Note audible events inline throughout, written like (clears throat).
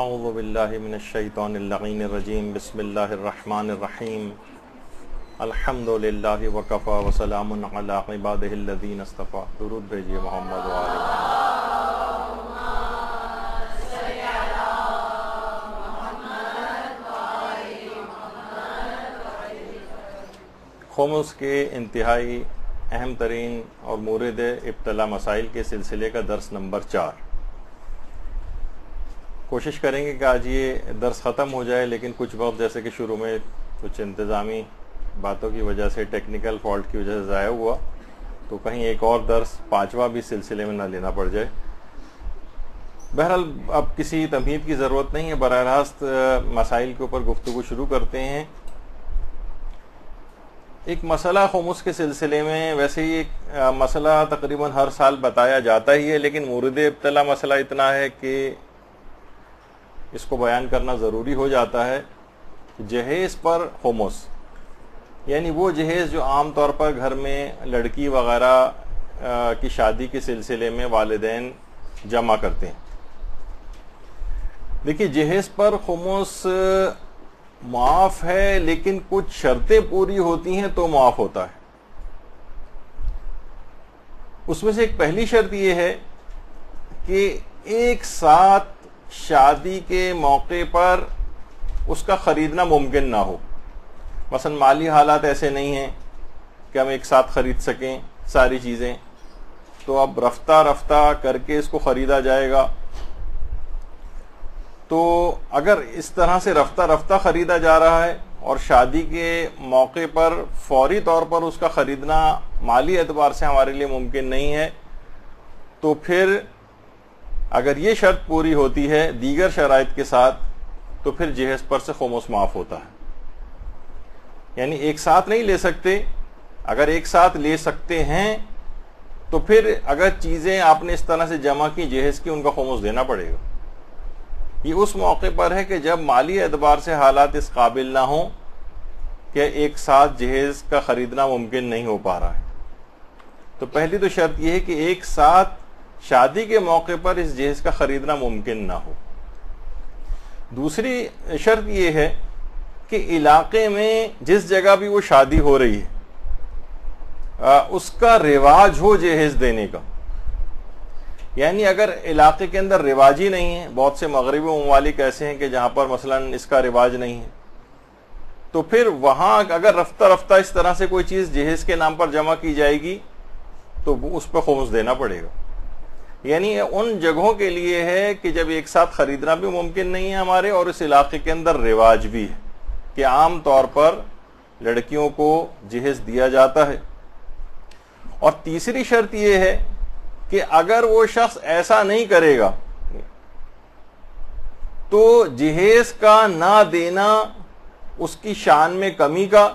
अज़बिल्लिमिनशैतरजीम बसमीम अल्हम्दुलिल्लाहि वकफ़ा अला इबादिहिल्लज़ीन इस्तफ़ा भेजिए मोहम्मद वाले के इंतहाई अहम तरीन और मूरद इब्तला मसाइल के सिलसिले का दर्स नंबर चार कोशिश करेंगे कि आज ये दर्स ख़त्म हो जाए, लेकिन कुछ वक्त जैसे कि शुरू में कुछ इंतज़ामी बातों की वजह से टेक्निकल फॉल्ट की वजह से ज़ाया हुआ तो कहीं एक और दर्स पांचवा भी सिलसिले में ना लेना पड़ जाए। बहरहाल, अब किसी तमहीद की ज़रूरत नहीं है। बर रास्त मसाइल के ऊपर गुफ्तु शुरू करते हैं। एक मसला खुमुस के सिलसिले में वैसे ही एक मसला तकरीबन हर साल बताया जाता ही है, लेकिन मुर्द इब्तला मसला इतना है कि इसको बयान करना ज़रूरी हो जाता है। जहेज़ पर खुमुस यानी वो जहेज़ जो आम तौर पर घर में लड़की वगैरह की शादी के सिलसिले में वालदेन जमा करते हैं। देखिए, जहेज़ पर खुमुस माफ़ है, लेकिन कुछ शर्तें पूरी होती हैं तो माफ़ होता है। उसमें से एक पहली शर्त यह है कि एक साथ शादी के मौके पर उसका खरीदना मुमकिन ना हो। मसन माली हालात ऐसे नहीं हैं कि हम एक साथ खरीद सकें सारी चीज़ें। तो अब रफ्ता रफ्ता करके इसको ख़रीदा जाएगा। तो अगर इस तरह से रफ्ता रफ्ता ख़रीदा जा रहा है और शादी के मौके पर फौरी तौर पर उसका ख़रीदना माली एतबार से हमारे लिए मुमकिन नहीं है तो फिर अगर ये शर्त पूरी होती है दीगर शराइ के साथ तो फिर जहेज पर से खोमोस माफ़ होता है। यानी एक साथ नहीं ले सकते। अगर एक साथ ले सकते हैं तो फिर अगर चीज़ें आपने इस तरह से जमा की, जहेज की, उनका खोमोस देना पड़ेगा। ये उस मौके पर है कि जब माली एतबार से हालात इस काबिल ना हो कि एक साथ जहेज का ख़रीदना मुमकिन नहीं हो पा रहा है। तो पहली तो शर्त यह है कि एक साथ शादी के मौके पर इस जहेज का ख़रीदना मुमकिन ना हो। दूसरी शर्त यह है कि इलाके में जिस जगह भी वो शादी हो रही है आ, उसका रिवाज हो जहेज देने का। यानी अगर इलाके के अंदर रिवाज ही नहीं है बहुत से मगरबी ममालिक ऐसे हैं कि जहाँ पर मसलन इसका रिवाज नहीं है तो फिर वहाँ अगर रफ्ता रफ्ता इस तरह से कोई चीज़ जहेज के नाम पर जमा की जाएगी तो उस पर खुमस देना पड़ेगा। यानी उन जगहों के लिए है कि जब एक साथ खरीदना भी मुमकिन नहीं है हमारे, और इस इलाके के अंदर रिवाज भी है कि आम तौर पर लड़कियों को जहेज दिया जाता है। और तीसरी शर्त यह है कि अगर वो शख्स ऐसा नहीं करेगा तो जहेज का ना देना उसकी शान में कमी का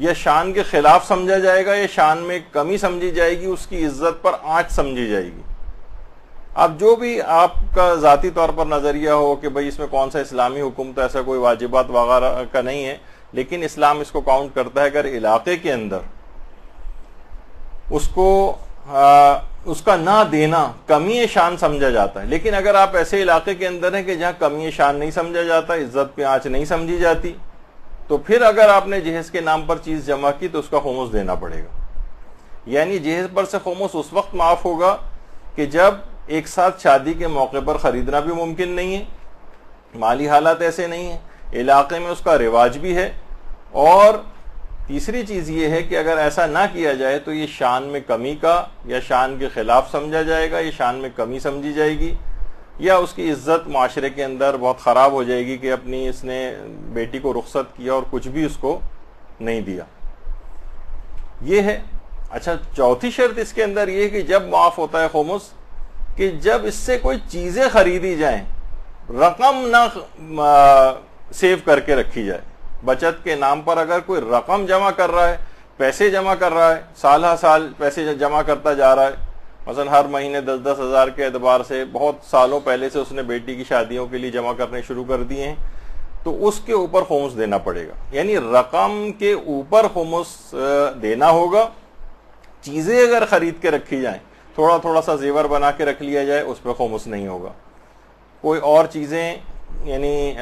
या शान के खिलाफ समझा जाएगा या शान में कमी समझी जाएगी उसकी इज़्ज़त पर आँच समझी जाएगी। अब जो भी आपका जाती तौर पर नज़रिया हो कि भाई इसमें कौन सा इस्लामी हुक्म तो ऐसा कोई वाजिबात वगैरह का नहीं है लेकिन इस्लाम इसको काउंट करता है अगर इलाके के अंदर। उसको आ, उसका ना देना कमी शान समझा जाता है। लेकिन अगर आप ऐसे इलाके के अंदर हैं कि जहाँ कमी शान नहीं समझा जाता इज़्ज़त पे आँच नहीं समझी जाती तो फिर अगर आपने जहेज के नाम पर चीज़ जमा की तो उसका खोमस देना पड़ेगा। यानी जहेज पर से खोमस उस वक्त माफ़ होगा कि जब एक साथ शादी के मौके पर खरीदना भी मुमकिन नहीं है, माली हालात ऐसे नहीं है, इलाके में उसका रिवाज भी है। और तीसरी चीज़ ये है कि अगर ऐसा ना किया जाए तो ये शान में कमी का या शान के खिलाफ समझा जाएगा, ये शान में कमी समझी जाएगी। या उसकी इज़्ज़त माशरे के अंदर बहुत ख़राब हो जाएगी कि अपनी इसने बेटी को रुख्सत किया और कुछ भी उसको नहीं दिया। ये है। अच्छा चौथी शर्त इसके अंदर ये कि जब माफ़ होता है खोमस, कि जब इससे कोई चीज़ें खरीदी जाएँ, रकम ना सेव करके रखी जाए। बचत के नाम पर अगर कोई रकम जमा कर रहा है, पैसे जमा कर रहा है, साल हर साल पैसे जमा करता जा रहा है मसलन हर महीने दस दस हज़ार के एतबार से बहुत सालों पहले से उसने बेटी की शादियों के लिए जमा करने शुरू कर दिए हैं तो उसके ऊपर होमस देना पड़ेगा। यानी रकम के ऊपर होमस देना होगा। चीज़ें अगर खरीद के रखी जाए थोड़ा थोड़ा सा जेवर बना के रख लिया जाए, उस पर होमस नहीं होगा। कोई और चीज़ें, यानी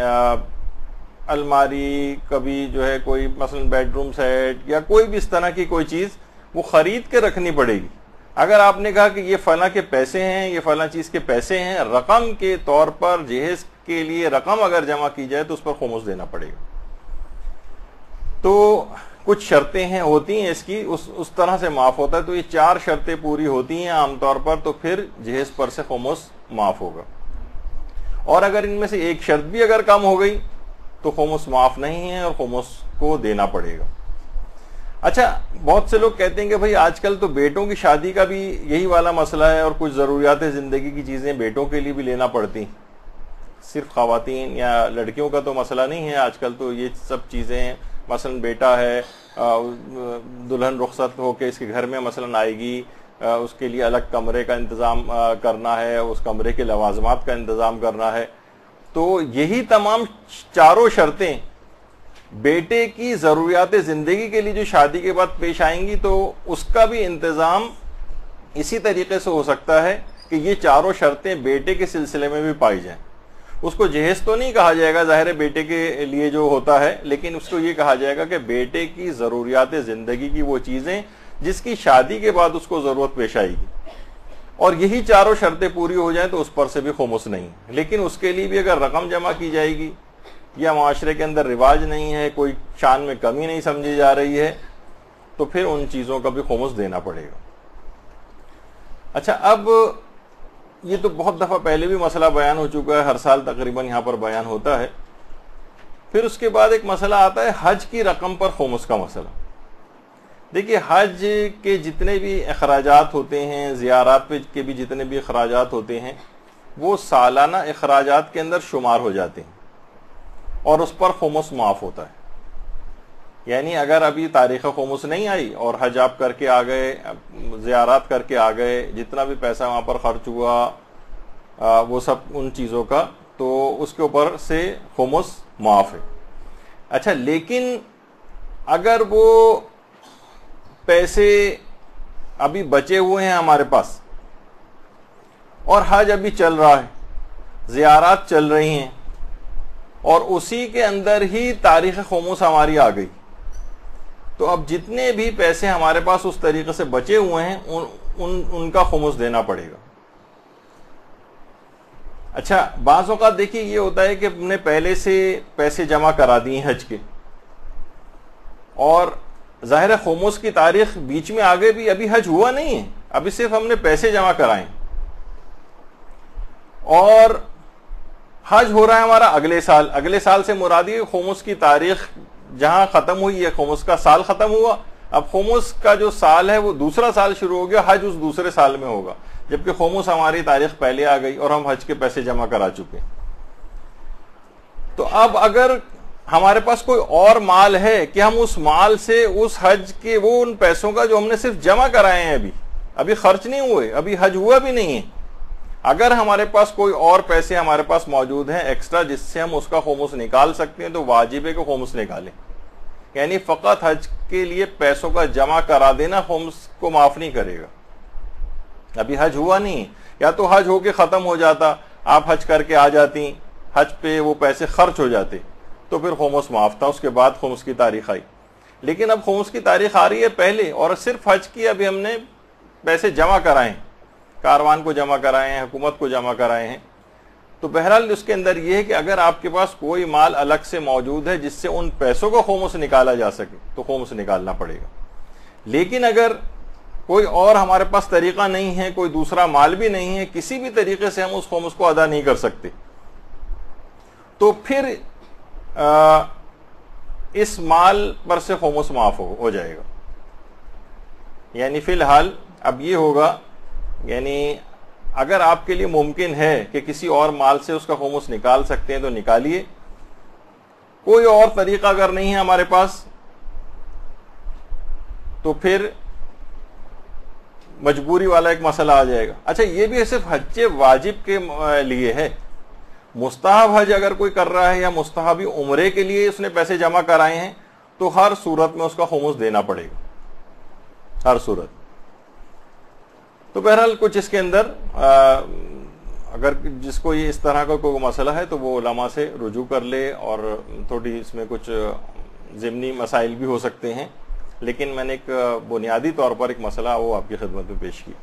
अलमारी, कभी जो है कोई मसलन बेडरूम सेट या कोई भी इस तरह की कोई चीज़, वो ख़रीद के रखनी पड़ेगी। अगर आपने कहा कि ये फला के पैसे हैं, ये फला चीज़ के पैसे हैं, रकम के तौर पर, जहेज के लिए रकम अगर जमा की जाए तो उस पर खुमुस देना पड़ेगा। तो कुछ शर्तें हैं, होती हैं इसकी, उस उस तरह से माफ़ होता है तो ये चार शर्तें पूरी होती हैं आमतौर पर तो फिर जहेज पर से खुमुस माफ़ होगा। और अगर इनमें से एक शर्त भी अगर कम हो गई तो खुमुस माफ़ नहीं है और खुमुस को देना पड़ेगा। अच्छा बहुत से लोग कहते हैं कि भाई आजकल तो बेटों की शादी का भी यही वाला मसला है और कुछ ज़रूरियात ज़िंदगी की चीज़ें बेटों के लिए भी लेना पड़ती। सिर्फ़ खातन या लड़कियों का तो मसला नहीं है, आजकल तो ये सब चीज़ें मसलन बेटा है दुल्हन रुखसत होके इसके घर में मसलन आएगी उसके लिए अलग कमरे का इंतज़ाम करना है, उस कमरे के लवाजमात का इंतज़ाम करना है। तो यही तमाम चारों शर्तें बेटे की ज़रूरियात ज़िंदगी के लिए जो शादी के बाद पेश आएँगी तो उसका भी इंतज़ाम इसी तरीके से हो सकता है कि ये चारों शर्तें बेटे के सिलसिले में भी पाई जाएँ। उसको जहेज तो नहीं कहा जाएगा, ज़ाहिर बेटे के लिए जो होता है, लेकिन उसको ये कहा जाएगा कि बेटे की ज़रूरियात ज़िंदगी की वो चीज़ें जिसकी शादी के बाद उसको ज़रूरत पेश आएगी। और यही चारों शर्तें पूरी हो जाए तो उस पर से भी खुमुस नहीं। लेकिन उसके लिए भी अगर रकम जमा की जाएगी या माशरे के अंदर रिवाज नहीं है, कोई शान में कमी नहीं समझी जा रही है तो फिर उन चीज़ों का भी खुमुस देना पड़ेगा। अच्छा अब ये तो बहुत दफ़ा पहले भी मसला बयान हो चुका है, हर साल तकरीबन यहाँ पर बयान होता है। फिर उसके बाद एक मसला आता है, हज की रकम पर खुमुस का मसला। देखिए, हज के जितने भी अखराज होते हैं, ज़ियारात पे के भी जितने भी अखराज होते हैं, वो सालाना अखराज के अंदर शुमार हो जाते हैं। और उस पर खुमुस माफ़ होता है। यानी अगर अभी तारीख खुमुस नहीं आई और हज आप करके आ गए ज़ियारात करके आ गए जितना भी पैसा वहाँ पर खर्च हुआ आ, वो सब उन चीज़ों का तो उसके ऊपर से खुमुस माफ़ है। अच्छा लेकिन अगर वो पैसे अभी बचे हुए हैं हमारे पास और हज अभी चल रहा है जियारात चल रही हैं और उसी के अंदर ही तारीख खमूस हमारी आ गई। तो अब जितने भी पैसे हमारे पास उस तरीके से बचे हुए हैं उन, उन उनका खमूस देना पड़ेगा। अच्छा बाजों का देखिए ये होता है कि हमने पहले से पैसे जमा करा दिए हज के। और ज़ाहिर खमूस की तारीख बीच में आगे भी अभी हज हुआ नहीं है अभी सिर्फ़ हमने पैसे जमा कराए और हज हो रहा है हमारा अगले साल। अगले साल से मुरादी खुमुस की तारीख जहाँ खत्म हुई है खुमुस का साल खत्म हुआ। अब खुमुस का जो साल है, वो दूसरा साल शुरू हो गया, हज उस दूसरे साल में होगा। जबकि खुमुस हमारी तारीख पहले आ गई और हम हज के पैसे जमा करा चुके तो अब अगर हमारे पास कोई और माल है कि हम उस माल से, उस हज के, वो उन पैसों का जो हमने सिर्फ़ जमा कराए हैं अभी अभी खर्च नहीं हुए, अभी हज हुआ भी नहीं है। अगर हमारे पास कोई और पैसे हमारे पास मौजूद हैं एक्स्ट्रा जिससे हम उसका खोमुस निकाल सकते हैं तो वाजिब है कि खोमुस निकालें। यानी फ़कत हज के लिए पैसों का जमा करा देना खोमस को माफ़ नहीं करेगा। अभी हज हुआ नहीं, या तो हज होके ख़त्म हो जाता, आप हज करके आ जाती, हज पे वो पैसे खर्च हो जाते तो फिर खोमस माफ़ था, उसके बाद खोमस की तारीख आई। लेकिन अब खोमस की तारीख आ रही है पहले, और सिर्फ़ हज की अभी हमने पैसे जमा कराए। कारवान को जमा कराए हैं हुकूमत को जमा कराए हैं। तो बहरहाल उसके अंदर यह है कि अगर आपके पास कोई माल अलग से मौजूद है जिससे उन पैसों को खोमों से निकाला जा सके तो खोमों से निकालना पड़ेगा। लेकिन अगर कोई और हमारे पास तरीका नहीं है कोई दूसरा माल भी नहीं है किसी भी तरीके से हम उस खोमस को अदा नहीं कर सकते। तो फिर आ, इस माल पर से खोमस माफ़ हो, हो जाएगा। यानी फ़िलहाल अब ये होगा यानी अगर आपके लिए मुमकिन है कि किसी और माल से उसका होमस निकाल सकते हैं तो निकालिए। कोई और तरीका अगर नहीं है हमारे पास तो फिर मजबूरी वाला एक मसला आ जाएगा। अच्छा ये भी सिर्फ़ हज वाजिब के लिए है। मुस्तहब हज अगर कोई कर रहा है या मुस्तहबी उम्रे के लिए उसने पैसे जमा कराए हैं तो हर सूरत में उसका होमस देना पड़ेगा। हर सूरत। तो बहरहाल कुछ इसके अंदर अगर जिसको ये इस तरह का कोई मसला है तो वो उलमा से रुजू कर ले और थोड़ी इसमें कुछ ज़मनी मसाइल भी हो सकते हैं। लेकिन मैंने एक बुनियादी तौर पर एक मसला वो आपकी खिदमत में पेश किया।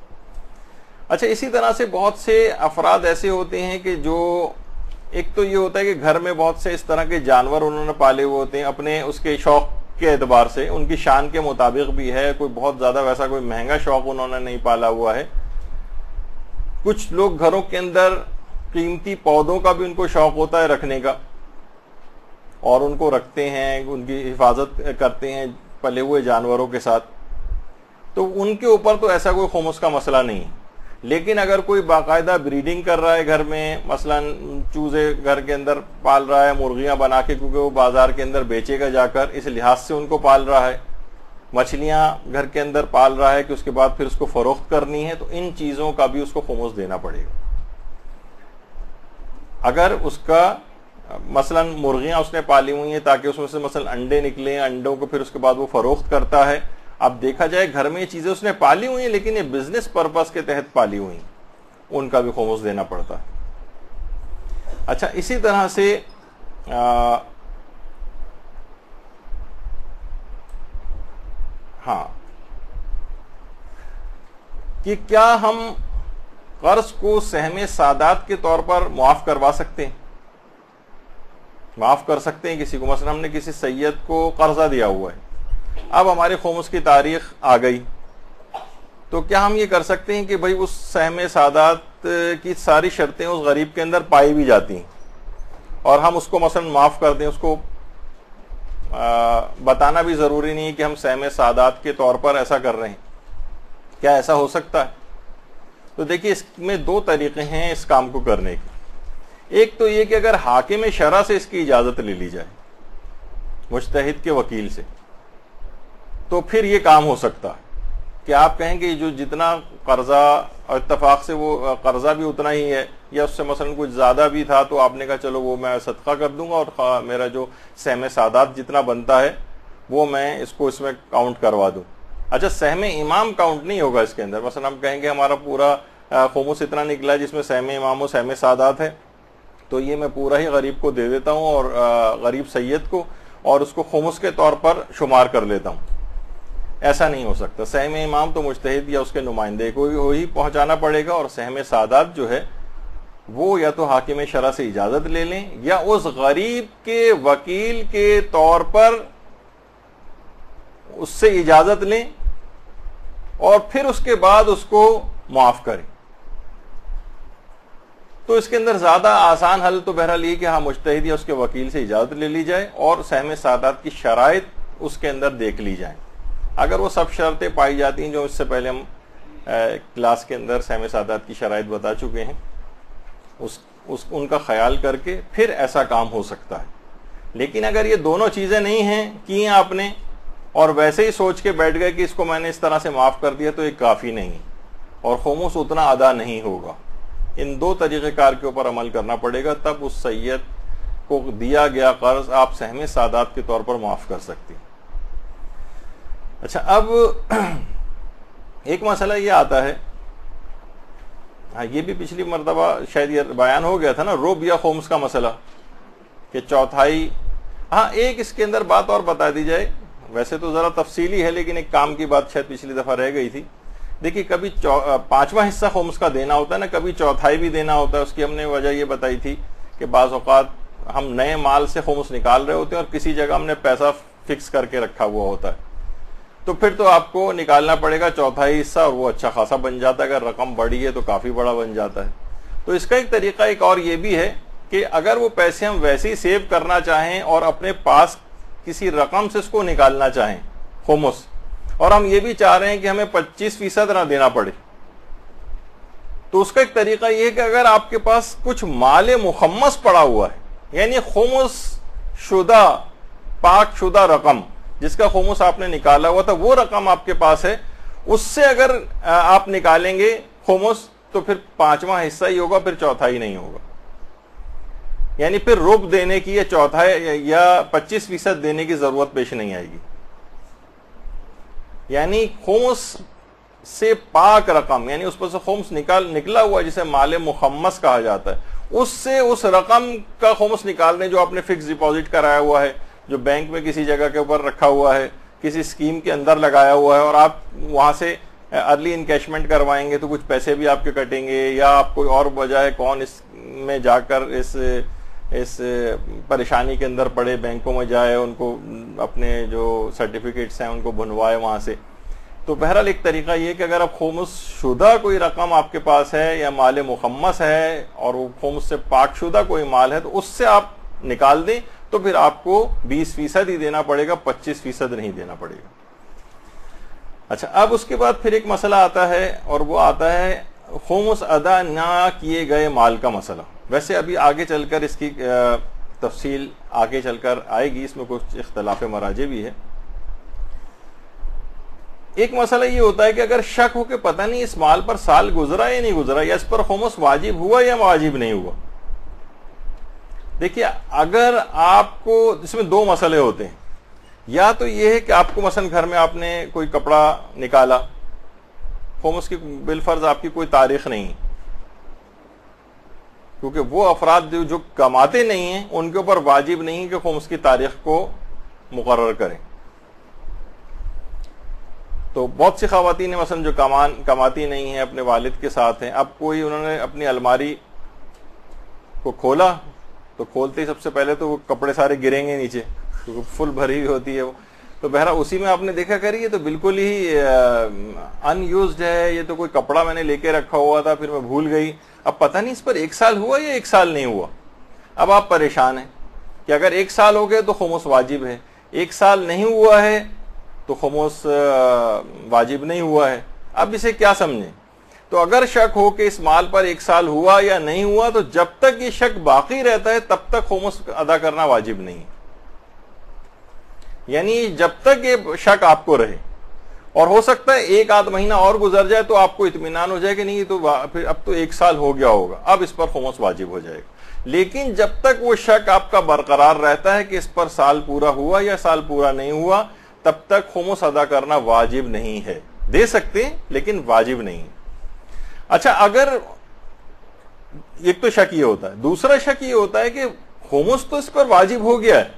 अच्छा इसी तरह से बहुत से अफराद ऐसे होते हैं कि जो, एक तो ये होता है कि घर में बहुत से इस तरह के जानवर उन्होंने पाले हुए होते हैं, अपने उसके शौक के एतबार से, उनकी शान के मुताबिक भी है, कोई बहुत ज़्यादा वैसा कोई महँगा शौक उन्होंने नहीं पाला हुआ है। कुछ लोग घरों के अंदर कीमती पौधों का भी उनको शौक होता है रखने का, और उनको रखते हैं, उनकी हिफाजत करते हैं पले हुए जानवरों के साथ। तो उनके ऊपर तो ऐसा कोई खोमस का मसला नहीं है। लेकिन अगर कोई बाकायदा ब्रीडिंग कर रहा है घर में, मसलन चूजे घर के अंदर पाल रहा है, मुर्गियाँ बना के, क्योंकि वो बाज़ार के अंदर बेचेगा जाकर, इस लिहाज से उनको पाल रहा है। मछलियाँ घर के अंदर पाल रहा है कि उसके बाद फिर उसको फरोख्त करनी है तो इन चीज़ों का भी उसको खुमुस देना पड़ेगा। अगर उसका, मसलन मुर्गियाँ उसने पाली हुई हैं ताकि उसमें से मसलन अंडे निकले, अंडों को फिर उसके बाद वो फरोख्त करता है अब देखा जाए घर में ये चीज़ें उसने पाली हुई हैं लेकिन ये बिज़नेस पर्पज के तहत पाली हुई उनका भी खोमस देना पड़ता है। अच्छा इसी तरह से आ, हाँ कि क्या हम कर्ज को सहमे सादात के तौर पर मुआफ करवा सकते हैं? माफ़ कर सकते हैं किसी को? मसलन हमने किसी सैयद को कर्जा दिया हुआ है। अब हमारे खोमस की तारीख आ गई। तो क्या हम ये कर सकते हैं कि भाई उस सहम सादात की सारी शर्तें उस गरीब के अंदर पाई भी जाती हैं और हम उसको मसलन माफ़ कर दें उसको आ, बताना भी ज़रूरी नहीं कि हम सहम सादात के तौर पर ऐसा कर रहे हैं। क्या ऐसा हो सकता है? तो देखिए इसमें दो तरीके हैं इस काम को करने के। एक तो ये कि अगर हाकिम शरा से इसकी इजाज़त ले ली जाए मुश्तहिद के वकील से तो फिर ये काम हो सकता है। कि आप कहें कि जो जितना कर्जा और इतफाक से वो कर्जा भी उतना ही है, या उससे मसलन कुछ ज़्यादा भी था तो आपने कहा, चलो, वो मैं सदका कर दूँगा और मेरा जो सहम सादात जितना बनता है, वो मैं इसको इसमें काउंट करवा दूँ। अच्छा सहम इमाम काउंट नहीं होगा इसके अंदर। मसलन हम कहेंगे, हमारा पूरा खोमुस इतना निकला जिसमें सहम इमाम और सहम सादात है। तो ये मैं पूरा ही गरीब को दे देता हूँ और गरीब सैयद को और उसको खोमुस के तौर पर शुमार कर लेता हूँ। ऐसा नहीं हो सकता। सहम इमाम तो मुश्तहिद या उसके नुमाइंदे को ही पहुंचाना पड़ेगा और सहम सादात जो है, वो या तो हाकिम शरा से इजाज़त ले लें या उस गरीब के वकील के तौर पर उससे इजाज़त लें और फिर उसके बाद उसको माफ़ करें। तो इसके अंदर ज़्यादा आसान हल तो बहरहाल ये कि हाँ मुश्तहिद या उसके वकील से इजाज़त ले ली जाए और सहम सादात की शराइ उसके अंदर देख ली जाए। अगर वो सब शर्तें पाई जाती हैं जो इससे पहले हम क्लास के अंदर सहम सादात की शराइ बता चुके हैं उस, उस उनका ख्याल करके फिर ऐसा काम हो सकता है। लेकिन अगर ये दोनों चीज़ें नहीं हैं की आपने और वैसे ही सोच के बैठ गए कि इसको मैंने इस तरह से माफ़ कर दिया तो ये काफ़ी नहीं और खोमोस उतना अदा नहीं होगा। इन दो तरीक़ेकार के ऊपर अमल करना पड़ेगा तब उस सैयद को दिया गया कर्ज आप सहम सादात के तौर पर माफ़ कर सकती अच्छा अब (clears throat) एक मसला ये आता है। हाँ ये भी पिछली मरतबा शायद ये बयान हो गया था ना रोब या होम्स का मसला, कि चौथाई। हाँ एक इसके अंदर बात और बता दी जाए। वैसे तो जरा तफसीली है, लेकिन एक काम की बात शायद पिछली दफ़ा रह गई थी। देखिए, कभी पांचवा हिस्सा होम्स का देना होता है ना, कभी चौथाई भी देना होता है। उसकी हमने वजह ये बताई थी कि बाज अवत हम नए माल से होम्स निकाल रहे होते हैं और किसी जगह हमने पैसा फिक्स करके रखा हुआ होता है। तो फिर तो आपको निकालना पड़ेगा, चौथाई हिस्सा, और वो अच्छा खासा बन जाता है। अगर रकम बड़ी है तो काफ़ी बड़ा बन जाता है। तो इसका एक तरीका, एक और ये भी है कि अगर वो पैसे हम वैसे ही सेव करना चाहें और अपने पास किसी रकम से उसको निकालना चाहें, होमोस, और हम ये भी चाह रहे हैं कि हमें 25 फ़ीसद ना देना पड़े तो उसका एक तरीका यह है कि अगर आपके पास कुछ माल मुखम्मस पड़ा हुआ है, यानी खोमस शुदा पाक शुदा रकम जिसका खोमस आपने निकाला हुआ था, वो रकम आपके पास है, उससे अगर आप निकालेंगे खोमस तो फिर पांचवा हिस्सा ही होगा, फिर चौथा ही नहीं होगा। यानी फिर रुब देने की या चौथा या पच्चीस फ़ीसद देने की ज़रूरत पेश नहीं आएगी। यानी खोमस से पाक रकम, यानी उस पर से खुम्स निकाल, निकला हुआ जिसे माल मुखम्मस कहा जाता है, उससे उस रकम का खुम्स निकालने जो आपने फिक्स डिपॉजिट कराया हुआ है जो बैंक में किसी जगह के ऊपर रखा हुआ है, किसी स्कीम के अंदर लगाया हुआ है, और आप वहाँ से अर्ली इनकेशमेंट करवाएँगे तो कुछ पैसे भी आपके कटेंगे, या आप कोई और वजह है कौन इसमें जाकर इस इस परेशानी के अंदर पड़े, बैंकों में जाए, उनको अपने जो सर्टिफिकेट्स हैं, उनको बनवाए वहाँ से। तो बहरहाल एक तरीका ये कि अगर आप खोमस शुदा कोई रकम आपके पास है, या माल मुखम्मस है, और वो खोमस से पाकशुदा कोई माल है तो उससे आप निकाल दें तो फिर आपको 20 फ़ीसद ही देना पड़ेगा 25 फ़ीसद नहीं देना पड़ेगा। अच्छा अब उसके बाद फिर एक मसला आता है और वो आता है खोमस अदा ना किए गए माल का मसला। वैसे अभी आगे चलकर इसकी तफसील आगे चलकर आएगी, इसमें कुछ इख्तलाफ मराजे भी है। एक मसला ये होता है कि अगर शक हो कि पता नहीं इस माल पर साल गुजरा या नहीं गुजरा, या इस पर खोमस वाजिब हुआ या वाजिब नहीं हुआ देखिए, अगर आपको इसमें दो मसले होते हैं, या तो यह है कि आपको मसन घर में आपने कोई कपड़ा निकाला खोमस की बिलफर्ज आपकी कोई तारीख नहीं। क्योंकि वो अफराद जो कमाते नहीं हैं, उनके ऊपर वाजिब नहीं है कि खोमस की तारीख को मुकर करें। तो बहुत सी खातन मसन जो कमान, कमाती नहीं है, अपने वालिद के साथ हैं। अब कोई उन्होंने अपनी अलमारी को खोला तो खोलते ही सबसे पहले तो वो कपड़े सारे गिरेंगे नीचे, क्योंकि तो फुल भरी हुई होती है वो। तो बहरा उसी में आपने देखा करी, ये तो बिल्कुल ही अनयूज है, ये तो कोई कपड़ा मैंने लेके रखा हुआ था, फिर मैं भूल गई। अब पता नहीं इस पर एक साल हुआ या एक साल नहीं हुआ? अब आप परेशान हैं कि अगर एक साल हो गए तो खमोस वाजिब है, एक साल नहीं हुआ है तो खमोस वाजिब नहीं हुआ है। अब इसे क्या समझें? तो अगर शक हो कि इस माल पर एक साल हुआ या नहीं हुआ तो जब तक ये शक बाकी रहता है, तब तक खमोस अदा करना वाजिब नहीं यानी जब तक ये शक आपको रहे, और हो सकता है एक आध महीना और गुजर जाए तो आपको इतमान हो जाए कि नहीं तो फिर अब तो एक साल हो गया होगा, अब इस पर खमोस वाजिब हो जाएगा। लेकिन जब तक वो शक आपका बरकरार रहता है कि इस पर साल पूरा हुआ या साल पूरा नहीं हुआ, तब तक खुमुस अदा करना वाजिब नहीं है। दे सकते लेकिन वाजिब नहीं अच्छा अगर एक तो शक ये होता है, दूसरा शक ये होता है कि खुमुस तो इस पर वाजिब हो गया है,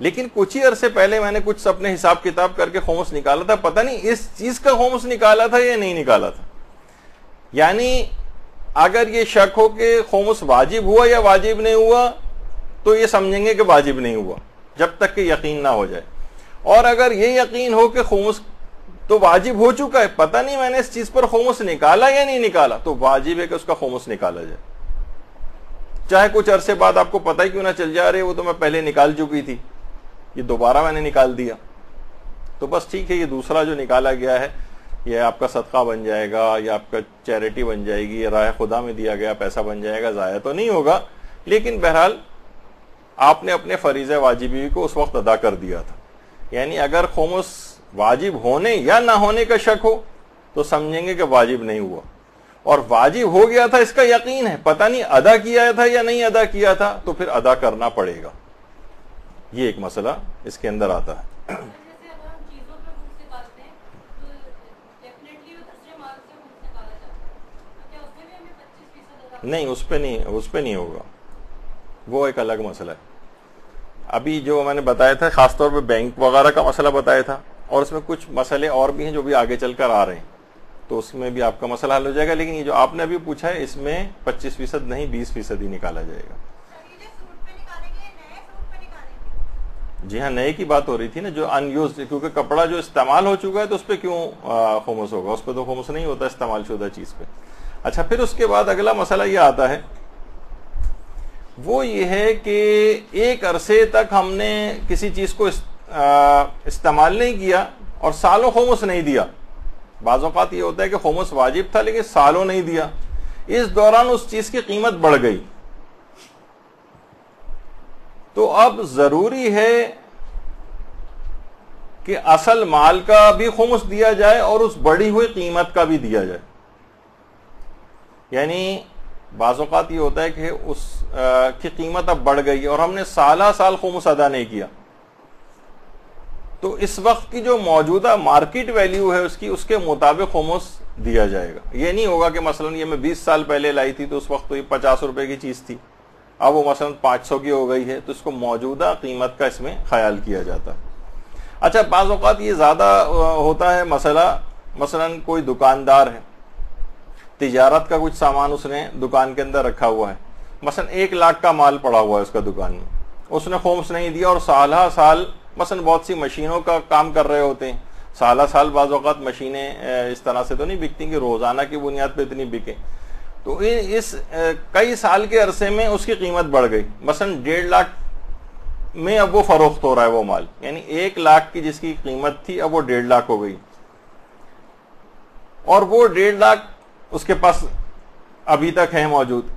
लेकिन कुछ ही अरसे पहले मैंने कुछ अपने हिसाब किताब करके होमस निकाला था, पता नहीं इस चीज़ का होमस निकाला था या नहीं निकाला था। यानी, अगर ये शक हो कि होमस वाजिब हुआ या वाजिब नहीं हुआ तो ये समझेंगे कि वाजिब नहीं हुआ, जब तक कि यकीन ना हो जाए। और अगर ये यकीन हो कि खोमस तो वाजिब हो चुका है। पता नहीं मैंने इस चीज़ पर खोमस निकाला या नहीं निकाला। तो वाजिब है कि उसका खोमस निकाला जाए। चाहे कुछ अरसे बाद आपको पता ही क्यों ना चल जा रहे वो तो मैं पहले निकाल चुकी थी। ये दोबारा मैंने निकाल दिया। तो बस ठीक है, ये दूसरा जो निकाला गया है, ये आपका सदका बन जाएगा, या आपका चैरिटी बन जाएगी, या राय खुदा में दिया गया पैसा बन जाएगा, ज़ाया तो नहीं होगा। लेकिन बहरहाल, आपने अपने फरीज वाजिबी को उस वक्त अदा कर दिया था। यानी अगर खोमस वाजिब होने या ना होने का शक हो तो समझेंगे कि वाजिब नहीं हुआ। और वाजिब हो गया था इसका यकीन है। पता नहीं अदा किया था या नहीं अदा किया था तो फिर अदा करना पड़ेगा। ये एक मसला इसके अंदर आता है। नहीं उस पर नहीं उस पर नहीं होगा। वो एक अलग मसला है। अभी जो मैंने बताया था खासतौर पे बैंक वगैरह का मसला बताया था और उसमें कुछ मसले और भी हैं जो भी आगे चलकर आ रहे हैं। तो उसमें भी आपका मसला हल हो जाएगा लेकिन ये जो आपने अभी पूछा है इसमें 25 फ़ीसद नहीं 20 फ़ीसद ही निकाला जाएगा। जी हाँ नए की बात हो रही थी ना जो अनयूज क्योंकि कपड़ा जो इस्तेमाल हो चुका है तो उस पर क्यों खोमस होगा? उस पर तो खोमस नहीं होता इस्तेमाल शुदा चीज़ पे। अच्छा फिर उसके बाद अगला मसला ये आता है। वो ये है कि एक अरसे तक हमने किसी चीज़ को इस्तेमाल नहीं किया और सालों खोमस नहीं दिया। बाज़ात ये होता है कि खोमस वाजिब था लेकिन सालों नहीं दिया। इस दौरान उस चीज़ की कीमत बढ़ गई। तो अब ज़रूरी है कि असल माल का भी खुमस दिया जाए और उस बढ़ी हुई कीमत का भी दिया जाए। यानी बाज़ात ये होता है कि उस आ, की कीमत अब बढ़ गई और हमने साला साल खुमस अदा नहीं किया। तो इस वक्त की जो मौजूदा मार्केट वैल्यू है उसकी, उसके मुताबिक होमोस दिया जाएगा। ये नहीं होगा कि मसलन ये मैं 20 साल पहले लाई थी तो उस वक्त तो ये पचास रुपए की चीज़ थी। अब वो मसलन 500 की हो गई है तो इसको मौजूदा कीमत का इसमें ख्याल किया जाता। है अच्छा बाज़ अवत ये ज़्यादा होता है मसला, मसलन कोई दुकानदार है, तिजारत का कुछ सामान उसने दुकान के अंदर रखा हुआ है, मसलन एक लाख का माल पड़ा हुआ है उसका दुकान में। उसने होम्स नहीं दिया और साल साल मसलन बहुत सी मशीनों का काम कर रहे होते हैं। साल साल बाज़ात मशीनें इस तरह से तो नहीं बिकती कि रोज़ाना की बुनियाद पर इतनी बिके। तो इस कई साल के अरसे में उसकी कीमत बढ़ गई। मसलन डेढ़ लाख में अब वो फरोख्त हो रहा है वो माल। यानी एक लाख की जिसकी कीमत थी, अब वो डेढ़ लाख हो गई। और वो डेढ़ लाख उसके पास अभी तक है मौजूद।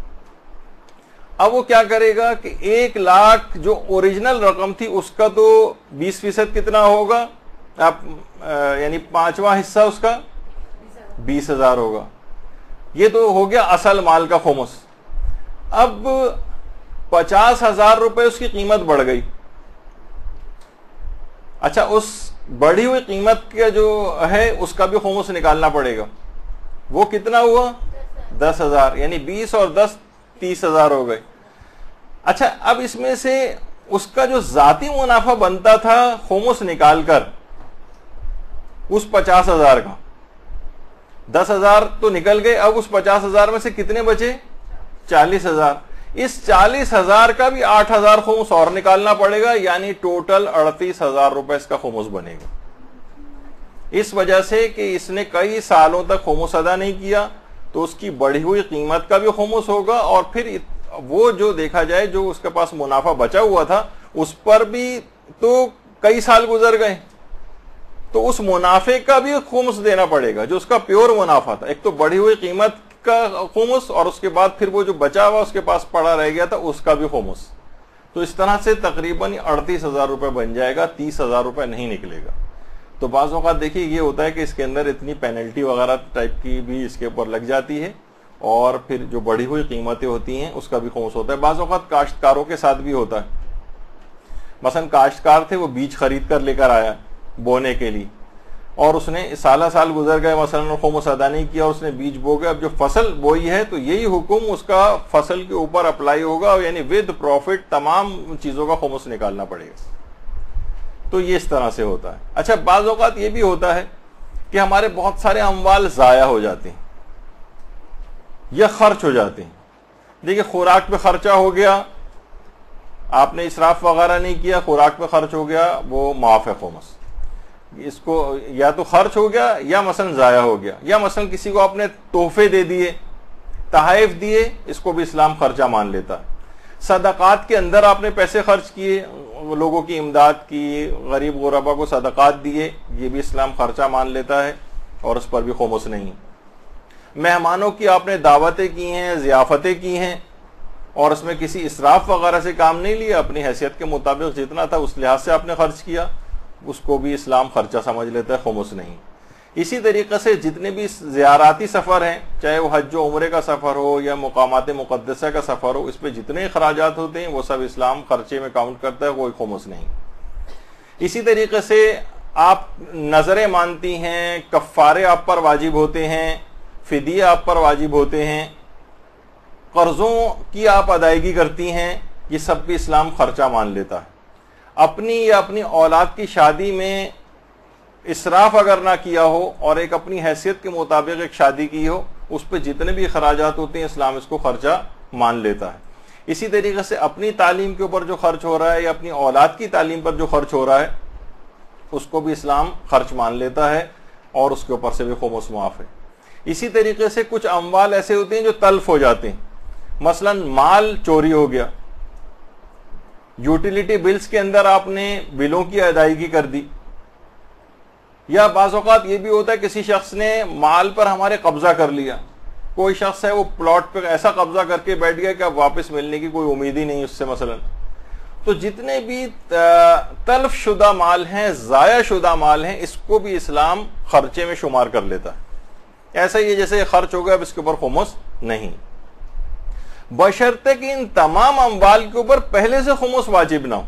अब वो क्या करेगा कि एक लाख जो ओरिजिनल रकम थी, उसका तो बीस फ़ीसद कितना होगा? आप यानी पांचवा हिस्सा उसका बीस हज़ार होगा। ये तो हो गया असल माल का खोमस। अब पचास हज़ार रुपए उसकी कीमत बढ़ गई। अच्छा उस बढ़ी हुई कीमत का जो है, उसका भी खोमस निकालना पड़ेगा। वो कितना हुआ? दस हज़ार। यानी बीस और दस तीस हज़ार हो गए। अच्छा अब इसमें से उसका जो जाती मुनाफा बनता था होमोस निकालकर, उस पचास हज़ार का। दस हज़ार तो निकल गए, अब उस पचास हज़ार में से कितने बचे? चालीस हज़ार। इस चालीस हज़ार का भी आठ हज़ार होमस और निकालना पड़ेगा, यानी टोटल अड़तीस हज़ार रुपए इसका होमस बनेगा। इस वजह से कि इसने कई सालों तक होमस अदा नहीं किया तो उसकी बढ़ी हुई कीमत का भी होमस होगा और फिर वो जो देखा जाए, जो उसके पास मुनाफा बचा हुआ था, उस पर भी तो कई साल गुजर गए। तो उस मुनाफे का भी खुमस देना पड़ेगा, जो उसका प्योर मुनाफा था। एक तो बढ़ी हुई कीमत का खुमस और उसके बाद फिर वो जो बचा हुआ उसके पास पड़ा रह गया था, उसका भी खुमस तो इस तरह से तकरीबन अड़तीस हज़ार रुपए बन जाएगा, तीस हज़ार रुपए नहीं निकलेगा। तो बाज़ अवत देखिए, ये होता है कि इसके अंदर इतनी पेनल्टी वगैरह टाइप की भी इसके ऊपर लग जाती है और फिर जो बढ़ी हुई कीमतें होती हैं, उसका भी खोस होता है। बाज़ अवत काश्तकारों के साथ भी होता है। मसन काश्तकार थे, वो बीज खरीद कर लेकर आया बोने के लिए और उसने साला साल गुजर गए, मसलन खोमस अदा नहीं किया, उसने बीज बो गए। अब जो फ़सल बोई है तो यही हुक्म उसका फ़सल के ऊपर अप्लाई होगा यानी विद प्रॉफिट तमाम चीज़ों का खोमस निकालना पड़ेगा। तो ये इस तरह से होता है। अच्छा बाज़ अवत ये भी होता है कि हमारे बहुत सारे अमवाल ज़ाया हो जाते हैं। या खर्च हो जाते हैं। देखिए, खुराक पे खर्चा हो गया, आपने इसराफ वगैरह नहीं किया, खुराक पे खर्च हो गया, वो माफ़ है खोमस। इसको या तो खर्च हो गया, या मसलन ज़ाया हो गया। या मसलन किसी को आपने तोहफे दे दिए तहफ़ दिए, इसको भी इस्लाम खर्चा मान लेता है। सदक़ात के अंदर आपने पैसे खर्च किए, लोगों की इमदाद की, गरीब गुरबा को सदक़ात दिए, ये भी इस्लाम खर्चा मान लेता है और उस पर भी खोमस नहीं। मेहमानों की आपने दावतें की हैं, ज़ियाफ़तें की हैं, और उसमें किसी इसराफ वगैरह से काम नहीं लिया, अपनी हैसियत के मुताबिक जितना था उस लिहाज से आपने खर्च किया, उसको भी इस्लाम खर्चा समझ लेता है, खमुस नहीं। इसी तरीके से जितने भी ज़ियाराती सफ़र हैं, चाहे वो हज उम्र का सफ़र हो या मकामात मुकदसा का सफ़र हो, इस पर जितने अखराज होते हैं, वो सब इस्लाम खर्चे में काउंट करता है, कोई खमुस नहीं। इसी तरीके से आप नज़रें मानती हैं कफ़ारे आप पर वाजिब होते हैं, फिदिये आप पर वाजिब होते हैं, कर्ज़ों की आप अदायगी करती हैं, ये सब भी इस्लाम खर्चा मान लेता है। अपनी या अपनी औलाद की शादी में इसराफ अगर ना किया हो और एक अपनी हैसियत के मुताबिक एक शादी की हो, उस पर जितने भी अखराज होते हैं, इस्लाम इसको खर्चा मान लेता है। इसी तरीके से अपनी तालीम के ऊपर जो खर्च हो रहा है या अपनी औलाद की तालीम पर जो खर्च हो रहा है, उसको भी इस्लाम खर्च मान लेता है और उसके ऊपर से भी खोमस मुआफ है। इसी तरीके से कुछ अमवाल ऐसे होते हैं जो तल्फ हो जाते हैं। मसलन माल चोरी हो गया। यूटिलिटी बिल्स के अंदर आपने बिलों की अदायगी कर दी। या बाज़ात ये भी होता है किसी शख्स ने माल पर हमारे कब्जा कर लिया। कोई शख्स है वो प्लॉट पर ऐसा कब्जा करके बैठ गया कि अब वापस मिलने की कोई उम्मीद ही नहीं उससे मसलन। तो जितने भी तलफ शुदा माल हैं ज़ाया शुदा माल हैं, इसको भी इस्लाम खर्चे में शुमार कर लेता है। ऐसा ही जैसे खर्च हो गया, अब इसके ऊपर खुमस नहीं। बशर्ते कि इन तमाम अम्बाल के ऊपर पहले से खुमस वाजिब ना हो।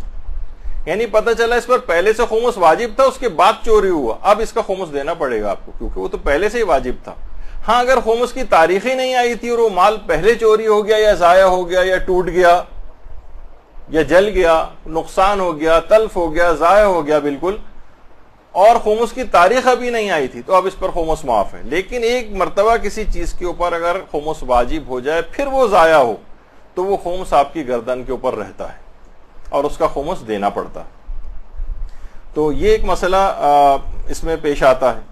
यानी पता चला इस पर पहले से खुमस वाजिब था, उसके बाद चोरी हुआ। अब इसका खोमस देना पड़ेगा आपको, क्योंकि वो तो पहले से ही वाजिब था। हाँ अगर खोमस की तारीख ही नहीं आई थी और वो माल पहले चोरी हो गया या जाया हो गया या टूट गया या जल गया, नुकसान हो गया, तल्फ हो गया, जाया हो गया बिल्कुल, और खुमस की तारीख अभी नहीं आई थी तो अब इस पर खुमस माफ़ है। लेकिन एक मरतबा किसी चीज़ के ऊपर अगर खोमस वाजिब हो जाए, फिर वो जाया हो तो वो खोमस आपकी गर्दन के ऊपर रहता है। और उसका खुमस देना पड़ता। तो ये एक मसला इसमें पेश आता है।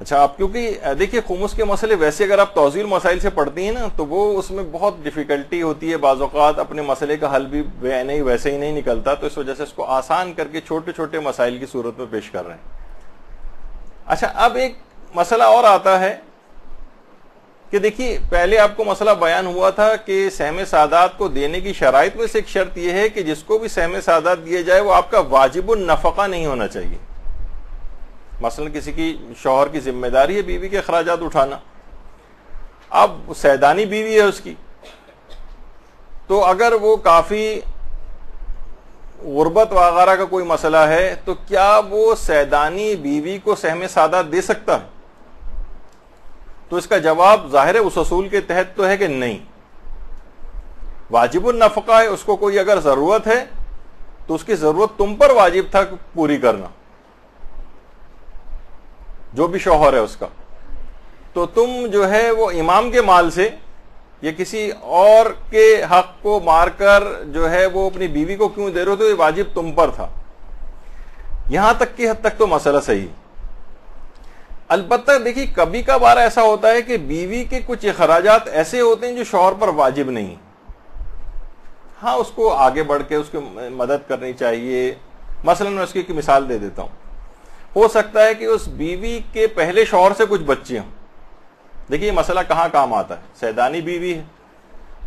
अच्छा आप क्योंकि देखिए, खुमस के मसले वैसे अगर आप तोजील मसाइल से पढ़ती हैं ना तो वो उसमें बहुत डिफिकल्टी होती है बाज़ात अपने मसले का हल भी नहीं, वैसे ही नहीं निकलता तो इस वजह से इसको आसान करके छोटे छोटे मसाइल की सूरत में पेश कर रहे हैं। अच्छा अब एक मसला और आता है कि देखिए, पहले आपको मसला बयान हुआ था कि सहम सादात को देने की शराइ में से एक शर्त यह है कि जिसको भी सहम सादात दिए जाए, वो आपका वाजिब नफका नहीं होना चाहिए। मसलन किसी की शोहर की ज़िम्मेदारी है बीवी के अखराज उठाना। अब सैदानी बीवी है उसकी। तो अगर वो काफ़ी गुर्बत वगैरह का कोई मसला है तो क्या वो सैदानी बीवी को सहम सादात दे सकता है? तो इसका जवाब ज़ाहिर है उस असूल के तहत तो है कि नहीं। वाजिब नफका है, उसको कोई अगर ज़रूरत है तो उसकी ज़रूरत तुम पर वाजिब था पूरी करना। जो भी शोहर है उसका। तो तुम जो है वो इमाम के माल से या किसी और के हक को मारकर जो है वो अपनी बीवी को क्यों दे रहे हो तो ये वाजिब तुम पर था। यहाँ तक की हद तक तो मसला सही अलबत् देखिए, कभी कभार ऐसा होता है कि बीवी के कुछ अखराज ऐसे होते हैं जो शोहर पर वाजिब नहीं। हाँ उसको आगे बढ़ के उसकी मदद करनी चाहिए। मसलन मैं उसकी मिसाल दे देता हूँ। हो सकता है कि उस बीवी के पहले शौहर से कुछ बच्चे हों देखिए मसला कहाँ काम आता है? सैदानी बीवी है,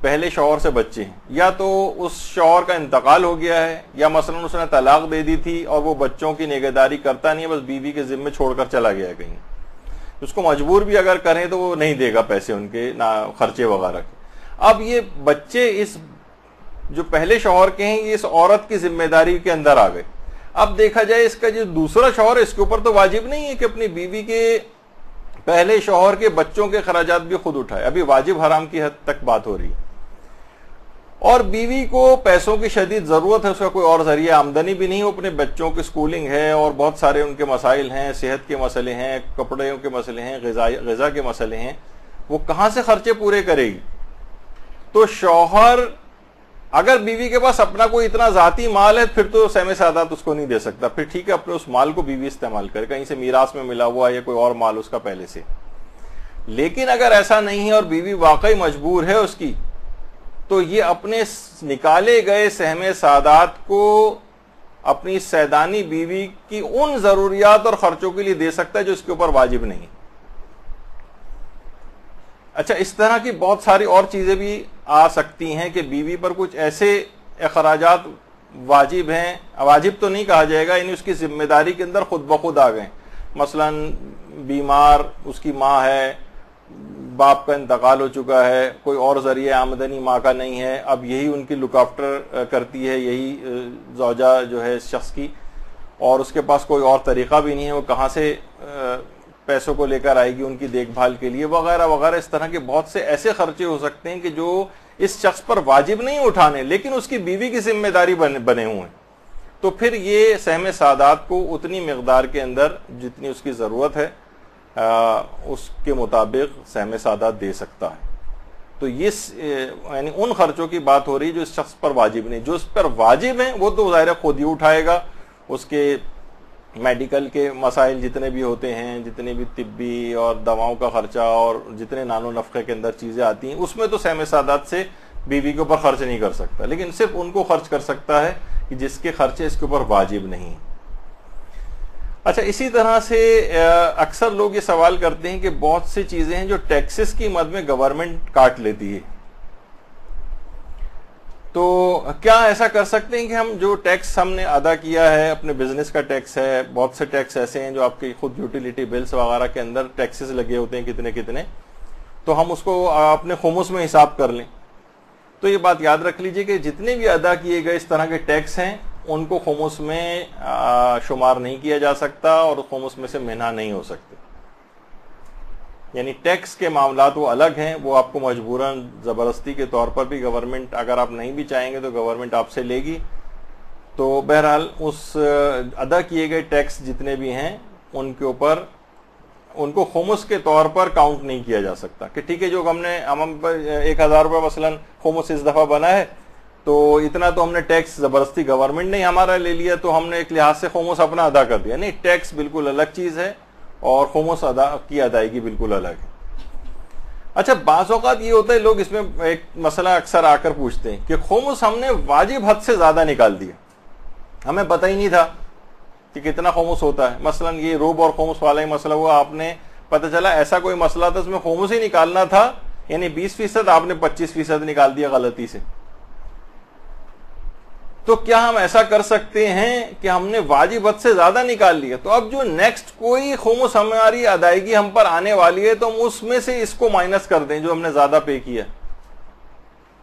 पहले शौहर से बच्चे हैं। या तो उस शौहर का इंतकाल हो गया है, या मसलन उसने तलाक दे दी थी और वो बच्चों की निगहदारी करता नहीं है, बस बीवी के जिम्मे छोड़कर चला गया कहीं। उसको मजबूर भी अगर करें तो वो नहीं देगा पैसे उनके, ना खर्चे वगैरह के। अब ये बच्चे इस, जो पहले शोहर के हैं, ये इस औरत की ज़िम्मेदारी के अंदर आ गए। अब देखा जाए इसका जो दूसरा शोहर है, इसके ऊपर तो वाजिब नहीं है कि अपनी बीवी के पहले शोहर के बच्चों के खराजात भी खुद उठाए। अभी वाजिब हराम की हद तक बात हो रही और बीवी को पैसों की शदीद ज़रूरत है, उसका कोई और ज़रिए आमदनी भी नहीं हो अपने बच्चों की स्कूलिंग है और बहुत सारे उनके मसाइल हैं, सेहत के मसले हैं, कपड़े के मसले हैं, गजा के मसले हैं, वो कहाँ से खर्चे पूरे करेगी? तो शौहर, अगर बीवी के पास अपना कोई इतना जाती माल है, फिर तो सहमे सादात उसको नहीं दे सकता। फिर ठीक है, अपने उस माल को बीवी इस्तेमाल करे, कहीं से मीरास में मिला हुआ या कोई और माल उसका पहले से। लेकिन अगर ऐसा नहीं है और बीवी वाकई मजबूर है उसकी तो ये अपने निकाले गए सहमे सादात को अपनी सैदानी बीवी की उन जरूरियात और खर्चों के लिए दे सकता है जो इसके ऊपर वाजिब नहीं अच्छा इस तरह की बहुत सारी और चीज़ें भी आ सकती हैं कि बीवी पर कुछ ऐसे अखराज वाजिब हैं। वाजिब तो नहीं कहा जाएगा, यानी उसकी ज़िम्मेदारी के अंदर खुद ब खुद आ गए। मसलन बीमार, उसकी माँ है बाप का इंतकाल हो चुका है कोई और ज़रिए आमदनी माँ का नहीं है अब यही उनकी लुक आफ्टर करती है यही जौजा जो है इस शख्स की। और उसके पास कोई और तरीका भी नहीं है वो कहाँ से पैसों को लेकर आएगी उनकी देखभाल के लिए वगैरह वगैरह इस तरह के बहुत से ऐसे खर्चे हो सकते हैं कि जो इस शख्स पर वाजिब नहीं उठाने लेकिन उसकी बीवी की ज़िम्मेदारी बने, बने हुए हैं। तो फिर ये सहम सादात को उतनी मकदार के अंदर जितनी उसकी ज़रूरत है आ, उसके मुताबिक सहम सादात दे सकता है। तो ये यानी उन खर्चों की बात हो रही है जो इस शख्स पर वाजिब नहीं। जो इस पर वाजिब है वो तो ज़ाहिर खुद ही उठाएगा। उसके मेडिकल के मसाइल जितने भी होते हैं जितने भी तिब्बी और दवाओं का खर्चा और जितने नानो नफ़े के अंदर चीज़ें आती हैं उसमें तो सहम सादात से बीवी के ऊपर खर्च नहीं कर सकता। लेकिन सिर्फ़ उनको खर्च कर सकता है कि जिसके खर्चे इसके ऊपर वाजिब नहीं अच्छा इसी तरह से अक्सर लोग ये सवाल करते हैं कि बहुत सी चीज़ें हैं जो टैक्सेस की मद में गवर्नमेंट काट लेती है। तो क्या ऐसा कर सकते हैं कि हम जो टैक्स हमने अदा किया है, अपने बिज़नेस का टैक्स है, बहुत से टैक्स ऐसे हैं जो आपके खुद यूटिलिटी बिल्स वगैरह के अंदर टैक्सेस लगे होते हैं कितने कितने तो हम उसको अपने खुमुस में हिसाब कर लें। तो ये बात याद रख लीजिए कि जितने भी अदा किए गए इस तरह के टैक्स हैं उनको खुमुस में शुमार नहीं किया जा सकता और खुमुस में से मिना नहीं हो सकते। यानी टैक्स के मामला वो अलग हैं, वो आपको मजबूरन ज़बरदस्ती के तौर पर भी गवर्नमेंट, अगर आप नहीं भी चाहेंगे तो गवर्नमेंट आपसे लेगी। तो बहरहाल उस, अदा किए गए टैक्स जितने भी हैं, उनके ऊपर, उनको खुमुस के तौर पर काउंट नहीं किया जा सकता। कि ठीक है, जो हमने हम, एक हज़ार रुपये मसलन खुमुस इस दफ़ा बना है तो इतना तो हमने टैक्स ज़बरदस्ती गवर्नमेंट ने हमारा ले लिया तो हमने एक लिहाज से खुमुस अपना अदा कर दिया। नहीं, टैक्स बिल्कुल अलग चीज़ है और खुमुस अदा की अदायगी बिल्कुल अलग है। अच्छा बाज़ात ये होता है, लोग इसमें एक मसला अक्सर आकर पूछते हैं कि खुमुस हमने वाजिब हद से ज़्यादा निकाल दिया। हमें पता ही नहीं था कि कितना खुमुस होता है। मसलन ये रूब और खुमुस वाला ही मसला हुआ। आपने पता चला, ऐसा कोई मसला था उसमें खुमुस ही निकालना था? यानी 20 फ़ीसद, आपने 25 फ़ीसद निकाल दिया गलती से। तो क्या हम ऐसा कर सकते हैं कि हमने वाजिब हद से ज़्यादा निकाल लिया? तो अब जो नेक्स्ट कोई खुमुस हमारी अदायगी हम पर आने वाली है तो हम उसमें से इसको माइनस कर दें जो हमने ज़्यादा पे किया।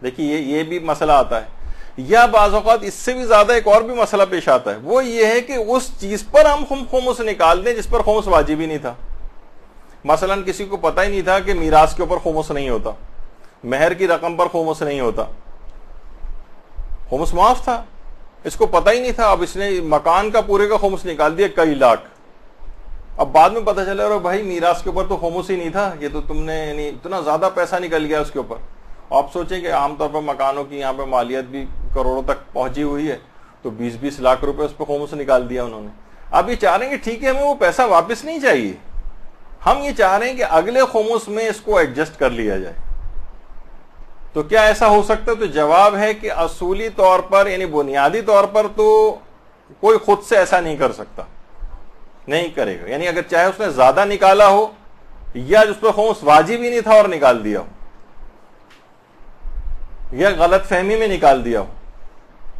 देखिए, ये ये भी मसला आता है। या बाज़ात इससे भी ज़्यादा एक और भी मसला पेश आता है। वो ये है कि उस चीज़ पर हम खुम, खुमुस निकाल दें जिस पर खुमुस वाजिब ही नहीं था। मसलन किसी को पता ही नहीं था कि मीरास के ऊपर खुमुस नहीं होता। मेहर की रकम पर खुमुस नहीं होता। खुमुस माफ़ था। इसको पता ही नहीं था। अब इसने मकान का पूरे का खुमुस निकाल दिया कई लाख। अब बाद में पता चला, अरे भाई, मीरास के ऊपर तो खुमुस ही नहीं था। ये तो तुमने, यानी इतना ज़्यादा पैसा निकल गया उसके ऊपर। आप सोचें कि आमतौर पर मकानों की यहाँ पे मालियत भी करोड़ों तक पहुँची हुई है तो 20-20 लाख रुपए उस पर खुमुस निकाल दिया उन्होंने। अब ये चाह रहे हैं कि ठीक है, हमें वो पैसा वापस नहीं चाहिए? हम ये चाह रहे हैं कि अगले खुमुस में इसको एडजस्ट कर लिया जाए। तो क्या ऐसा हो सकता है? तो जवाब है कि असूली तौर पर, यानी बुनियादी तौर पर तो कोई खुद से ऐसा नहीं कर सकता। नहीं करेगा। यानी अगर चाहे उसने ज़्यादा निकाला हो, या उस पर खुमुस वाजिब ही नहीं था और निकाल दिया हो। या गलत फहमी में निकाल दिया हो।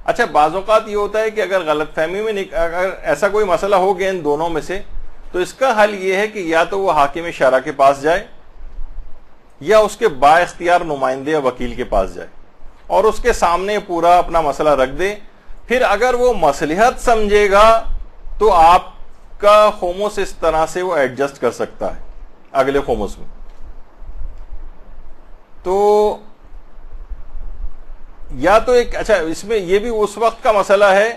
अच्छा बाज़ात ये होता है कि अगर गलत फहमी में अगर ऐसा कोई मसला हो गया इन दोनों में से तो इसका हल ये है कि या तो वो हाकिम शरा के पास जाए या उसके बाख्तियार नुमाइंदे या वकील के पास जाए और उसके सामने पूरा अपना मसला रख दे, फिर अगर वो मसलहत समझेगा तो आपका खोमोस इस तरह से वो एडजस्ट कर सकता है, अगले खोमोस में। तो या तो एक अच्छा इसमें यह भी उस वक्त का मसला है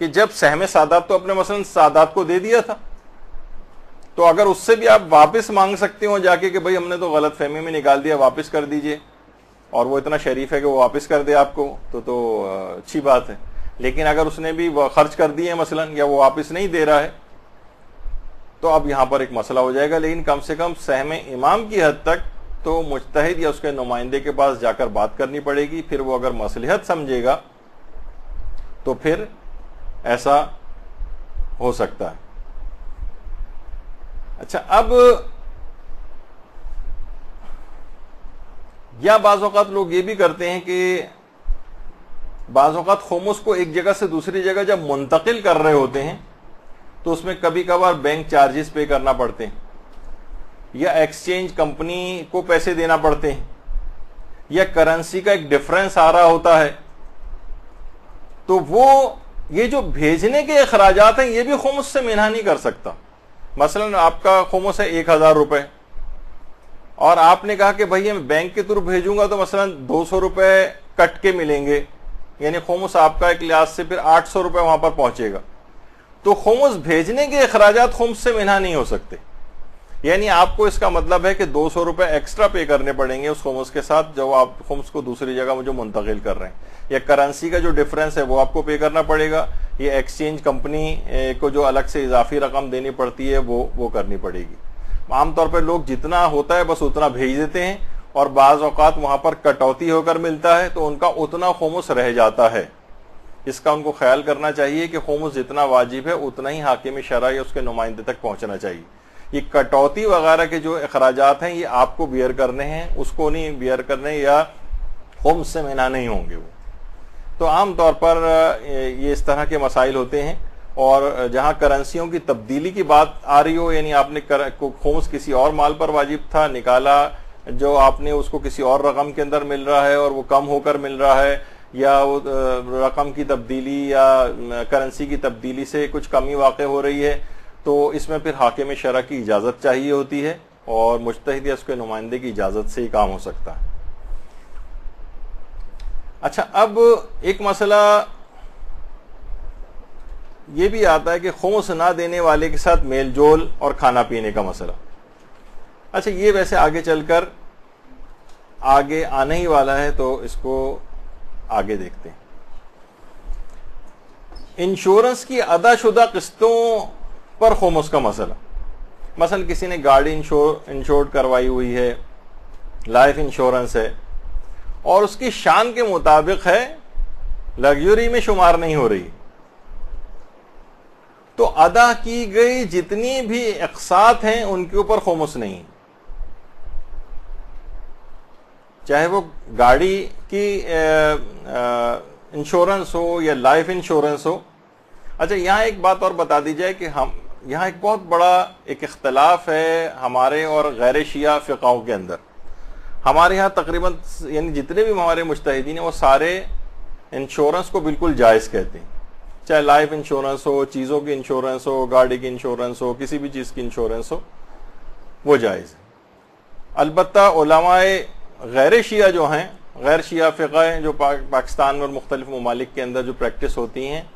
कि जब सहम सादात तो अपने मसलन सादात को दे दिया था। तो अगर उससे भी आप वापस मांग सकते हो जाके कि भाई हमने तो गलत फहमी में निकाल दिया, वापस कर दीजिए। और वो इतना शरीफ है कि वो वापस कर दे आपको तो तो अच्छी बात है। लेकिन अगर उसने भी खर्च कर दिए मसलन, या वो वापस नहीं दे रहा है तो अब यहाँ पर एक मसला हो जाएगा। लेकिन कम से कम सहम इमाम की हद तक तो मुश्तहिद या उसके नुमाइंदे के पास जाकर बात करनी पड़ेगी। फिर वो अगर मसलहत समझेगा तो फिर ऐसा हो सकता है। अच्छा अब या बाज़ात लोग ये भी करते हैं कि बाज़ात खोमस को एक जगह से दूसरी जगह जब मुंतकिल कर रहे होते हैं तो उसमें कभी कभार बैंक चार्जेस पे करना पड़ते हैं, या एक्सचेंज कंपनी को पैसे देना पड़ते हैं, या करेंसी का एक डिफरेंस आ रहा होता है तो वो, ये जो भेजने के अखराज हैं, ये भी खुमस से मिना नहीं कर सकता। मसलन आपका खोमोस है एक हज़ार रुपए। और आपने कहा कि भाई मैं बैंक के थ्रू भेजूँगा तो मसलन दो सौ रुपए कट के मिलेंगे। यानी खोमोस आपका एक लिहाज से फिर आठ सौ रुपए वहाँ पर पहुंचेगा। तो खोमोस भेजने के अखराज खोम से मिना नहीं हो सकते। यानी आपको इसका मतलब है कि दो सौ रुपए एक्स्ट्रा पे करने पड़ेंगे उस खुम्स के साथ, जब आप खुम्स को दूसरी जगह में जो मुंतकिल कर रहे हैं। या करेंसी का जो डिफरेंस है, वो आपको पे करना पड़ेगा। या एक्सचेंज कंपनी को जो अलग से इजाफी रकम देनी पड़ती है, वो वो करनी पड़ेगी। आमतौर पर लोग जितना होता है, बस उतना भेज देते हैं और बाज अवकात वहाँ पर कटौती होकर मिलता है तो उनका उतना खोमस रह जाता है। इसका उनको ख्याल करना चाहिए कि खोमस जितना वाजिब है, उतना ही हाकिम शरा या उसके नुमाइंदे तक पहुँचना चाहिए। ये कटौती वगैरह के जो अखराज हैं, ये आपको बियर करने हैं, उसको नहीं बियर करने या होम से मना नहीं होंगे वो। तो आमतौर पर ये इस तरह के मसाइल होते हैं और जहाँ करेंसियों की तब्दीली की बात आ रही हो, यानी आपने खोमस किसी और माल पर वाजिब था, निकाला, जो आपने उसको किसी और रकम के अंदर मिल रहा है और वो कम होकर मिल रहा है, या वो रकम की तब्दीली या करेंसी की तब्दीली से कुछ कमी वाक़ हो रही है तो इसमें फिर हाकिम शरा की इजाज़त चाहिए होती है और मुश्तद या उसके नुमाइंदे की इजाज़त से ही काम हो सकता है। अच्छा अब एक मसला ये भी आता है कि खोस ना देने वाले के साथ मेल जोल और खाना पीने का मसला। अच्छा ये वैसे आगे चलकर आगे आने ही वाला है तो इसको आगे देखते हैं। इंश्योरेंस की अदाशुदा किस्तों पर खुमस का मसला। मसल किसी ने गाड़ी इंश्योर इंश्योर्ड करवाई हुई है, लाइफ इंश्योरेंस है, और उसकी शान के मुताबिक है, लग्जरी में शुमार नहीं हो रही। तो अदा की गई जितनी भी अकसात हैं, उनके ऊपर खोमस नहीं। चाहे वो गाड़ी की इंश्योरेंस हो या लाइफ इंश्योरेंस हो। अच्छा यहाँ एक बात और बता दी जाए कि हम यहाँ एक बहुत बड़ा एक इख्तलाफ है हमारे और गैर शिया फ़िकाओं के अंदर। हमारे यहाँ तकरीबन यानी जितने भी हमारे मुश्तदीन हैं, वो सारे इंश्योरेंस को बिल्कुल जायज़ कहते हैं। चाहे लाइफ इंश्योरेंस हो, चीज़ों की इंश्योरेंस हो, गाड़ी की इंश्योरेंस हो, किसी भी चीज़ की इंश्योरेंस हो, वो जायज़ है। अलबत्ता गैर शिया जो हैं, गैर शिया फ़िका जो पाकिस्तान में और मुख्तलिफ़ ममालिक के अंदर जो प्रैक्टिस होती हैं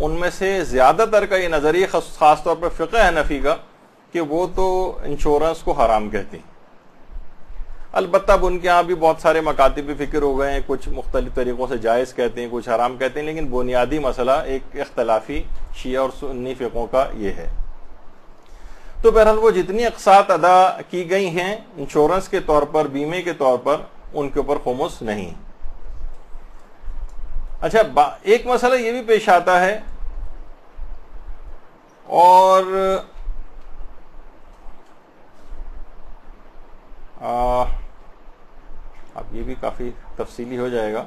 उनमें से ज़्यादातर का ये नज़रिया ख़ास तौर पर फ़िका है नफ़ी का, कि वो तो इंश्योरेंस को हराम कहती हैं। अलबत् अब उनके यहाँ भी बहुत सारे मकातब फ़िक्र हो गए हैं, कुछ मुख्तलिफ़ तरीक़ों से जायज़ कहते हैं, कुछ हराम कहते हैं, लेकिन बुनियादी मसला एक इख्तलाफी शिया और सुन्नी फ़िकों का ये है। तो बहरहाल वो जितनी अकसात अदा की गई हैं इंश्योरेंस के तौर पर, बीमे के तौर पर, उनके ऊपर खुमस नहीं। अच्छा एक मसला ये भी पेश आता है और आ, अब ये भी काफ़ी तफसीली हो जाएगा।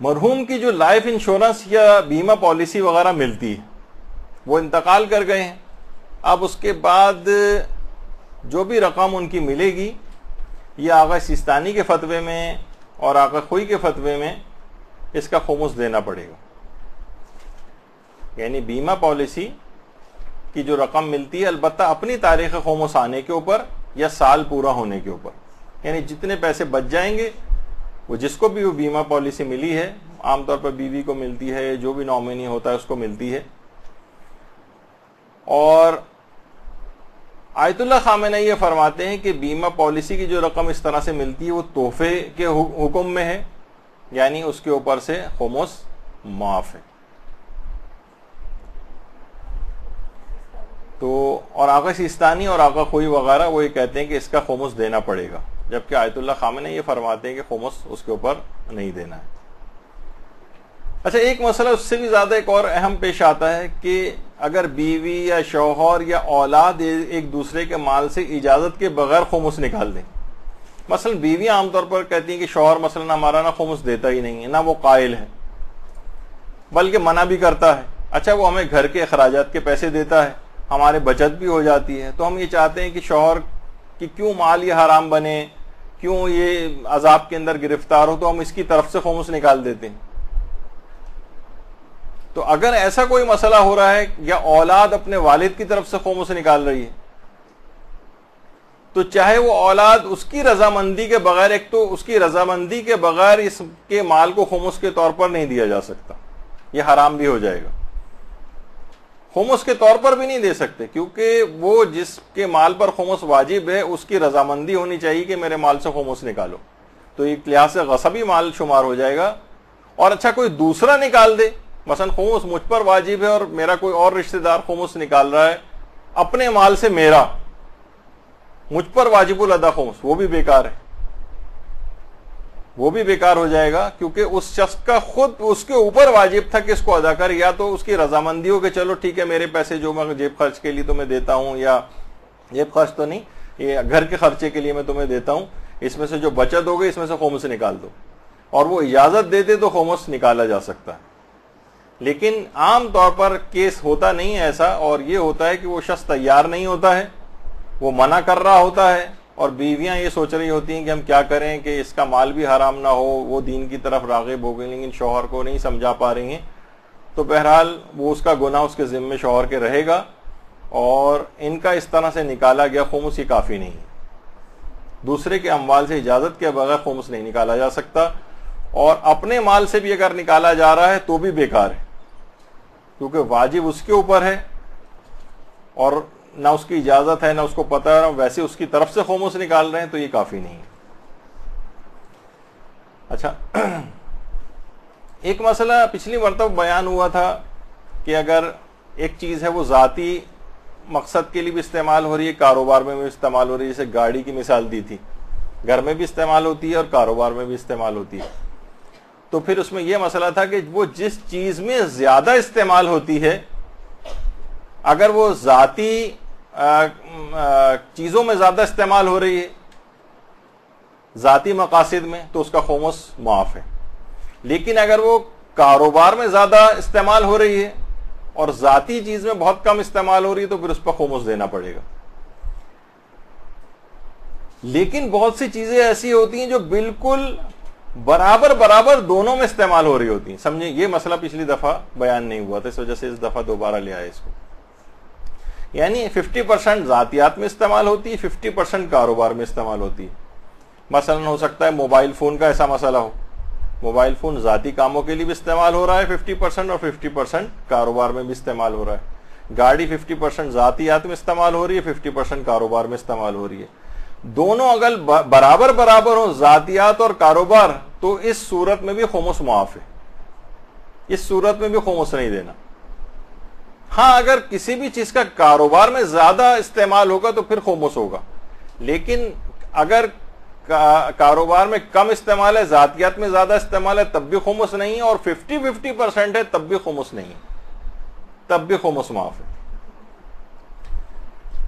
मरहूम की जो लाइफ इंश्योरेंस या बीमा पॉलिसी वगैरह मिलती है वो इंतकाल कर गए हैं। अब उसके बाद जो भी रकम उनकी मिलेगी ये आगा सिस्तानी के फतवे में और आगा खुई के फतवे में इसका खुमुस देना पड़ेगा। यानी बीमा पॉलिसी की जो रकम मिलती है अलबत् अपनी तारीख खुमुस आने के ऊपर या साल पूरा होने के ऊपर। यानी जितने पैसे बच जाएँगे, वो जिसको भी वो बीमा पॉलिसी मिली है, आमतौर पर बीवी को मिलती है, जो भी नॉमिनी होता है उसको मिलती है। और आयतुल्ला खामेना ये फरमाते हैं कि बीमा पॉलिसी की जो रकम इस तरह से मिलती है, वो तोहफे के हुक्म में है, यानी उसके ऊपर से होमोस माफ़ है। तो और आगा सिस्तानी और आका खोई वगैरह, वो ये कहते हैं कि इसका खोमस देना पड़ेगा, जबकि आयतुल्ला खामेना ये फरमाते हैं कि खोमस उसके ऊपर नहीं देना है। अच्छा एक मसला, उससे भी ज़्यादा एक और अहम पेश आता है कि अगर बीवी या शौहर या औलाद एक दूसरे के माल से इजाज़त के बगैर खुमुस निकाल दें। मसलन बीवी आमतौर पर कहती है कि शोहर मसलन हमारा ना खुमुस देता ही नहीं है, ना वो कायल है, बल्कि मना भी करता है। अच्छा वो हमें घर के अखराज के पैसे देता है, हमारे बचत भी हो जाती है। तो हम ये चाहते हैं कि शोहर की क्यों माल ये हराम बने, क्यों ये अजाब के अंदर गिरफ़्तार हो तो हम इसकी तरफ़ से खुमुस निकाल देते हैं। तो अगर ऐसा कोई मसला हो रहा है, या औलाद अपने वालिद की तरफ़ से खोमों से निकाल रही है तो चाहे वो औलाद उसकी रजामंदी के बगैर, एक तो उसकी रजामंदी के बगैर इसके माल को खुमुस के तौर पर नहीं दिया जा सकता। यह हराम भी हो जाएगा। खुमुस के तौर पर भी नहीं दे सकते, क्योंकि वो जिसके माल पर खुमुस वाजिब है, उसकी रजामंदी होनी चाहिए कि मेरे माल से खुमुस निकालो। तो एक लिहाज से गसबी माल शुमार हो जाएगा, और अच्छा कोई दूसरा निकाल दे मसन खुमुस मुझ पर वाजिब है और मेरा कोई और रिश्तेदार खुमुस निकाल रहा है। अपने माल से मेरा, मुझ पर वाजिबुल अदा खुमुस। वो भी बेकार है। वो भी बेकार हो जाएगा क्योंकि उस शख्स का खुद, उसके ऊपर वाजिब था कि इसको अदा कर, या तो उसकी रजामंदी हो कि चलो, ठीक है, मेरे पैसे जो मैं जेब खर्च के लिए तुम्हें देता हूँ, या जेब खर्च तो नहीं, ये घर के खर्चे के लिए मैं तुम्हें देता हूँ। इसमें से जो बचत हो गई, इसमें से खोमस निकाल दो। और वो इजाज़त देते तो खोमस निकाला जा सकता है। लेकिन आम तौर पर केस होता नहीं है ऐसा, और ये होता है कि वो शख्स तैयार नहीं होता है, वो मना कर रहा होता है, और बीवियाँ ये सोच रही होती हैं कि हम क्या करें कि इसका माल भी हराम ना हो, वो दीन की तरफ़ रागिब हो गई, लेकिन शोहर को नहीं समझा पा रही हैं। तो बहरहाल, वो उसका गुना उसके जिम्मे शोहर के रहेगा, और इनका इस तरह से निकाला गया खुमस ही काफ़ी नहीं दूसरे के अमवाल से इजाज़त के बगैर खुमस नहीं निकाला जा सकता, और अपने माल से भी अगर निकाला जा रहा है तो भी बेकार है। क्योंकि वाजिब उसके ऊपर है और ना उसकी इजाज़त है, ना उसको पता है, वैसे उसकी तरफ़ से खुमस निकाल रहे हैं तो ये काफ़ी नहीं अच्छा एक मसला पिछली मरतब बयान हुआ था कि अगर एक चीज़ है, वो ज़ाती मकसद के लिए भी इस्तेमाल हो रही है, कारोबार में भी इस्तेमाल हो रही है, जैसे गाड़ी की मिसाल दी थी। घर में भी इस्तेमाल होती है और कारोबार में भी इस्तेमाल होती है। तो फिर उसमें यह मसला था कि वो जिस चीज़ में ज़्यादा इस्तेमाल होती है, अगर वो जाती चीज़ों में ज़्यादा इस्तेमाल हो रही है, जाती मकासद में तो उसका खोमस मुआफ है। लेकिन अगर वो कारोबार में ज़्यादा इस्तेमाल हो रही है और जाती चीज़ में बहुत कम इस्तेमाल हो रही है तो फिर उस पर खोमस देना पड़ेगा। लेकिन बहुत सी चीज़ें ऐसी होती हैं जो बिल्कुल बराबर बराबर दोनों में इस्तेमाल हो रही होती हैं। समझे, ये मसला पिछली दफ़ा बयान नहीं हुआ था, इस वजह से इस दफ़ा दोबारा ले आए इसको। यानी 50 परसेंट जातियात में इस्तेमाल होती है 50 परसेंट कारोबार में इस्तेमाल होती है। मसलन हो सकता है मोबाइल फ़ोन का ऐसा मसला हो। मोबाइल फ़ोन जाती कामों के लिए भी इस्तेमाल हो रहा है 50 परसेंट और 50 परसेंट कारोबार में भी इस्तेमाल हो रहा है। गाड़ी 50 परसेंट जातियात में इस्तेमाल हो रही है 50 परसेंट कारोबार में इस्तेमाल हो रही है। दोनों अगर बराबर बराबर हो जातियात और कारोबार तो इस सूरत में भी खोमस मुआफ है। इस सूरत में भी खोमस नहीं देना। हाँ अगर किसी भी चीज़ का कारोबार में ज़्यादा इस्तेमाल होगा तो फिर खोमस होगा। लेकिन अगर का, कारोबार में कम इस्तेमाल है जातियात में ज़्यादा इस्तेमाल है तब भी खुमस नहीं है और 50 50 परसेंट है तब भी खुमस नहीं है। तब भी खुमस माफ़ है।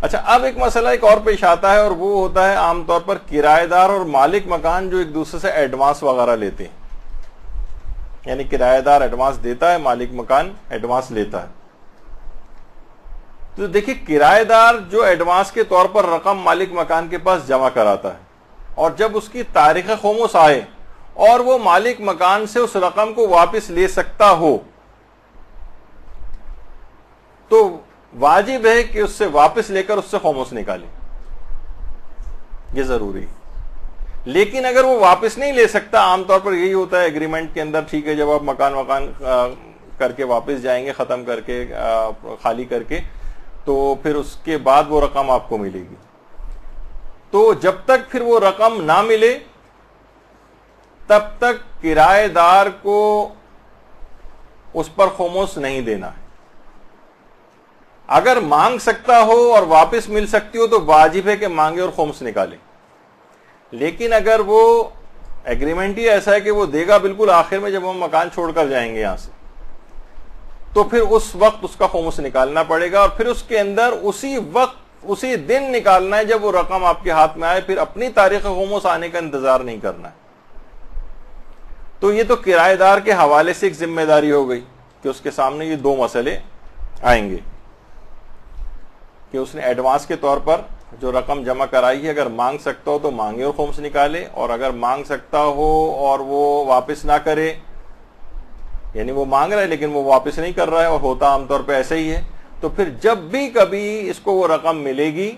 अच्छा अब एक मसला एक और पेश आता है और वो होता है आमतौर पर किराएदार और मालिक मकान जो एक दूसरे से एडवांस वगैरह लेते हैं। यानी किराएदार एडवांस देता है, मालिक मकान एडवांस लेता है। तो देखिए, किराएदार जो एडवांस के तौर पर रकम मालिक मकान के पास जमा कराता है और जब उसकी तारीख खोमस आए और वो मालिक मकान से उस रकम को वापस ले सकता हो तो वाजिब है कि उससे वापस लेकर उससे खोमस निकाले। ये ज़रूरी लेकिन अगर वो वापस नहीं ले सकता आमतौर पर यही होता है एग्रीमेंट के अंदर ठीक है जब आप मकान वकान करके वापस जाएँगे खत्म करके आ, खाली करके तो फिर उसके बाद वो रकम आपको मिलेगी। तो जब तक फिर वो रकम ना मिले तब तक किराएदार को उस पर खोमोस नहीं देना है। अगर मांग सकता हो और वापस मिल सकती हो तो वाजिब है कि मांगे और खोमस निकाले। लेकिन अगर वो एग्रीमेंट ही ऐसा है कि वो देगा बिल्कुल आखिर में जब हम मकान छोड़कर जाएँगे यहाँ से तो फिर उस वक्त उसका खोमस निकालना पड़ेगा और फिर उसके अंदर उसी वक्त, उसी दिन निकालना है जब वो रकम आपके हाथ में आए, फिर अपनी तारीख खोमस आने का इंतज़ार नहीं करना है। तो ये तो किराएदार के हवाले से एक ज़िम्मेदारी हो गई कि उसके सामने ये दो मसले आएँगे। कि उसने एडवांस के तौर पर जो रकम जमा कराई है, अगर मांग सकता हो तो मांगे और खोम्स निकाले, और अगर मांग सकता हो और वो वापस ना करे, यानी वो मांग रहा है लेकिन वो वापस नहीं कर रहा है, और होता आमतौर पर ऐसे ही है तो फिर जब भी कभी इसको वो रकम मिलेगी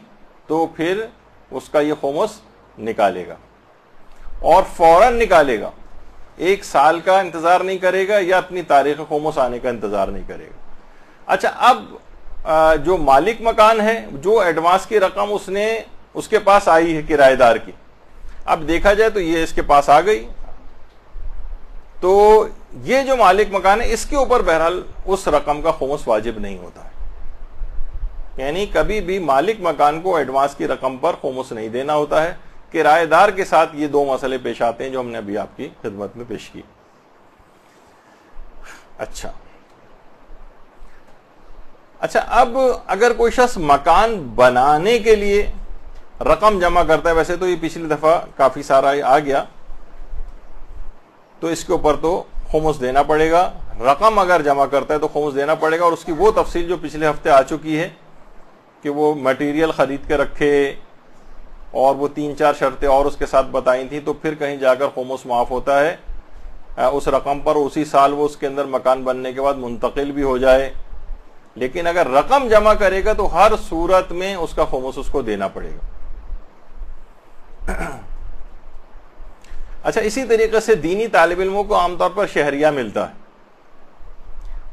तो फिर उसका ये खोमस निकालेगा। और फ़ौरन निकालेगा। एक साल का इंतज़ार नहीं करेगा या अपनी तारीख खोमस आने का इंतज़ार नहीं करेगा। अच्छा अब जो मालिक मकान है, जो एडवांस की रकम उसने, उसके पास आई है किराएदार की। अब देखा जाए तो ये इसके पास आ गई। तो ये जो मालिक मकान है, इसके ऊपर बहरहाल उस रकम का खोमस वाजिब नहीं होता यानी कभी भी मालिक मकान को एडवांस की रकम पर खोमस नहीं देना होता है। किराएदार के साथ ये दो मसले पेश आते हैं जो हमने अभी आपकी खिदमत में पेश की अच्छा अच्छा अब अगर कोई शख्स मकान बनाने के लिए रकम जमा करता है, वैसे तो ये पिछली दफ़ा काफ़ी सारा आ गया तो इसके ऊपर तो खोमस देना पड़ेगा। रकम अगर जमा करता है तो खोमस देना पड़ेगा, और उसकी वो तफसील जो पिछले हफ़्ते आ चुकी है, कि वो मटेरियल ख़रीद के रखे, और वो तीन चार शर्तें और उसके साथ बताई थी तो फिर कहीं जाकर खोमस माफ़ होता है। उस रकम पर उसी साल वो उसके अंदर मकान बनने के बाद मुंतकिल भी हो जाए। लेकिन अगर रकम जमा करेगा तो हर सूरत में उसका खोमस उसको देना पड़ेगा। अच्छा इसी तरीके से दीनी तालब इलमों को आमतौर पर शहरिया मिलता है।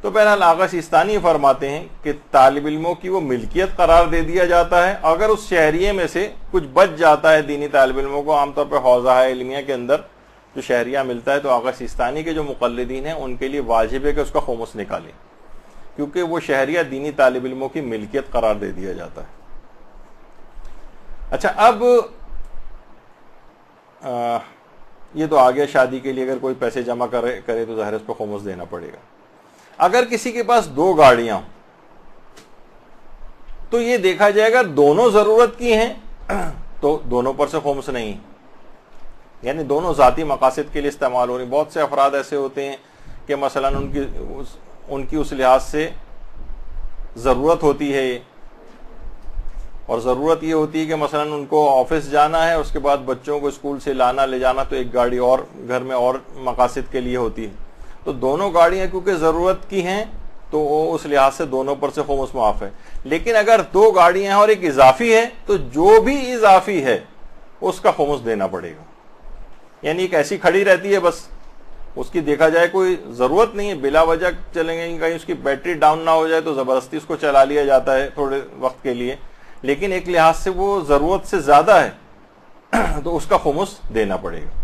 तो बहरहाल आगा सिस्तानी फरमाते हैं कि तालब इलमों की वो मिल्कियत करार दे दिया जाता है। अगर उस शहरिये में से कुछ बच जाता है दीनी तालब इलमों को, आमतौर पर हौजा इलमिया के अंदर जो शहरिया मिलता है तो आगा सिस्तानी के जो मुकलदीन हैं, उनके लिए वाजिब है कि उसका खोमस निकालें। क्योंकि वो शहरिया दीनी तालब इलमों की मिल्कियत करार दे दिया जाता है। अच्छा अब आ, ये तो आ गया शादी के लिए अगर कोई पैसे जमा करे करे तो ज़ाहिर उस पर खोमस देना पड़ेगा। अगर किसी के पास दो गाड़ियाँ तो ये देखा जाएगा दोनों ज़रूरत की हैं तो दोनों पर से खोमस नहीं। यानी दोनों जाती मकासद के लिए इस्तेमाल हो रही बहुत से अफराद ऐसे होते हैं कि मसला उनकी उनकी उस लिहाज से ज़रूरत होती है और ज़रूरत ये होती है कि मसलन उनको ऑफ़िस जाना है, उसके बाद बच्चों को स्कूल से लाना, ले जाना तो एक गाड़ी और, घर में और मकासद के लिए होती है। तो दोनों गाड़ियाँ क्योंकि ज़रूरत की हैं तो उस लिहाज से दोनों पर से खुमस माफ़ है। लेकिन अगर दो गाड़ियाँ हैं और एक इजाफी है तो जो भी इजाफी है, उसका खुमस देना पड़ेगा। यानी एक ऐसी खड़ी रहती है बस उसकी देखा जाए कोई ज़रूरत नहीं है, बिला वजह चलेंगे कहीं उसकी बैटरी डाउन ना हो जाए तो ज़बरदस्ती उसको चला लिया जाता है थोड़े वक्त के लिए। लेकिन एक लिहाज से वो ज़रूरत से ज़्यादा है तो उसका खुमुस देना पड़ेगा।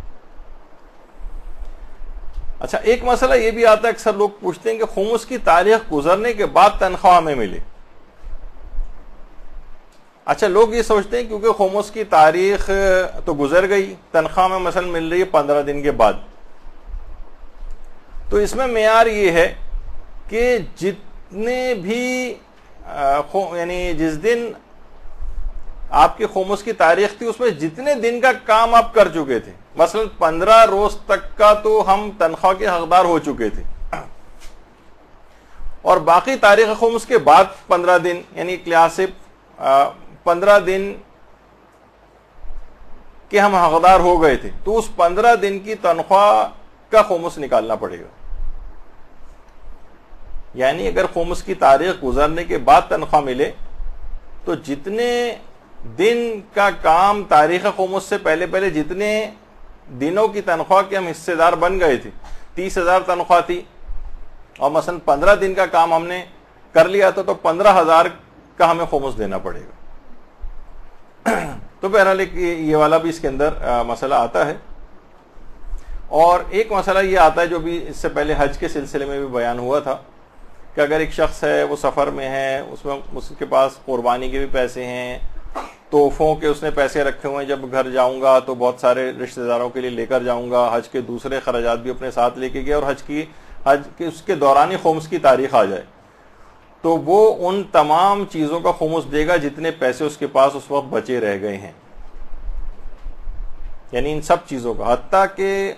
अच्छा एक मसला ये भी आता है, अक्सर लोग पूछते हैं कि खुमुस की तारीख गुजरने के बाद तनख्वाह हमें मिले। अच्छा लोग ये सोचते हैं क्योंकि खुमुस की तारीख तो गुजर गई, तनख्वाह में मसल मिल रही है पंद्रह दिन के बाद। तो इसमें मैार ये है कि जितने भी यानी जिस दिन आपके खोमस की तारीख थी, उसमें जितने दिन का काम आप कर चुके थे, मसलन पंद्रह रोज तक का तो हम तनख्वाह के हकदार हो चुके थे। और बाकी तारीख खोमस के बाद पंद्रह दिन, यानी क्लास पंद्रह दिन के हम हकदार हो गए थे तो उस पंद्रह दिन की तनख्वाह का खोमस निकालना पड़ेगा। यानी अगर खोमस की तारीख गुजरने के बाद तनख्वाह मिले तो जितने दिन का काम तारीख खोमस से पहले पहले जितने दिनों की तनख्वाह के हम हिस्सेदार बन गए थे, तीस हज़ार तनख्वाह थी, और मसन पंद्रह दिन का काम हमने कर लिया था तो पंद्रह हज़ार का हमें खोमस देना पड़ेगा। तो बहरहाल एक ये वाला भी इसके अंदर मसला आता है। और एक मसला ये आता है जो भी इससे पहले हज के सिलसिले में भी बयान हुआ था। कि अगर एक शख्स है, वो सफ़र में है, उसमें, उसके पास कुर्बानी के भी पैसे हैं, तोहफों के उसने पैसे रखे हुए हैं, जब घर जाऊँगा तो बहुत सारे रिश्तेदारों के लिए लेकर जाऊँगा, हज के दूसरे खराज भी अपने साथ लेके गए और हज की, हज के, उसके दौरान ही खुम्स की तारीख आ जाए। तो वो उन तमाम चीज़ों का खुम्स देगा जितने पैसे उसके पास उस वक्त बचे रह गए हैं। यानी इन सब चीज़ों का। हती के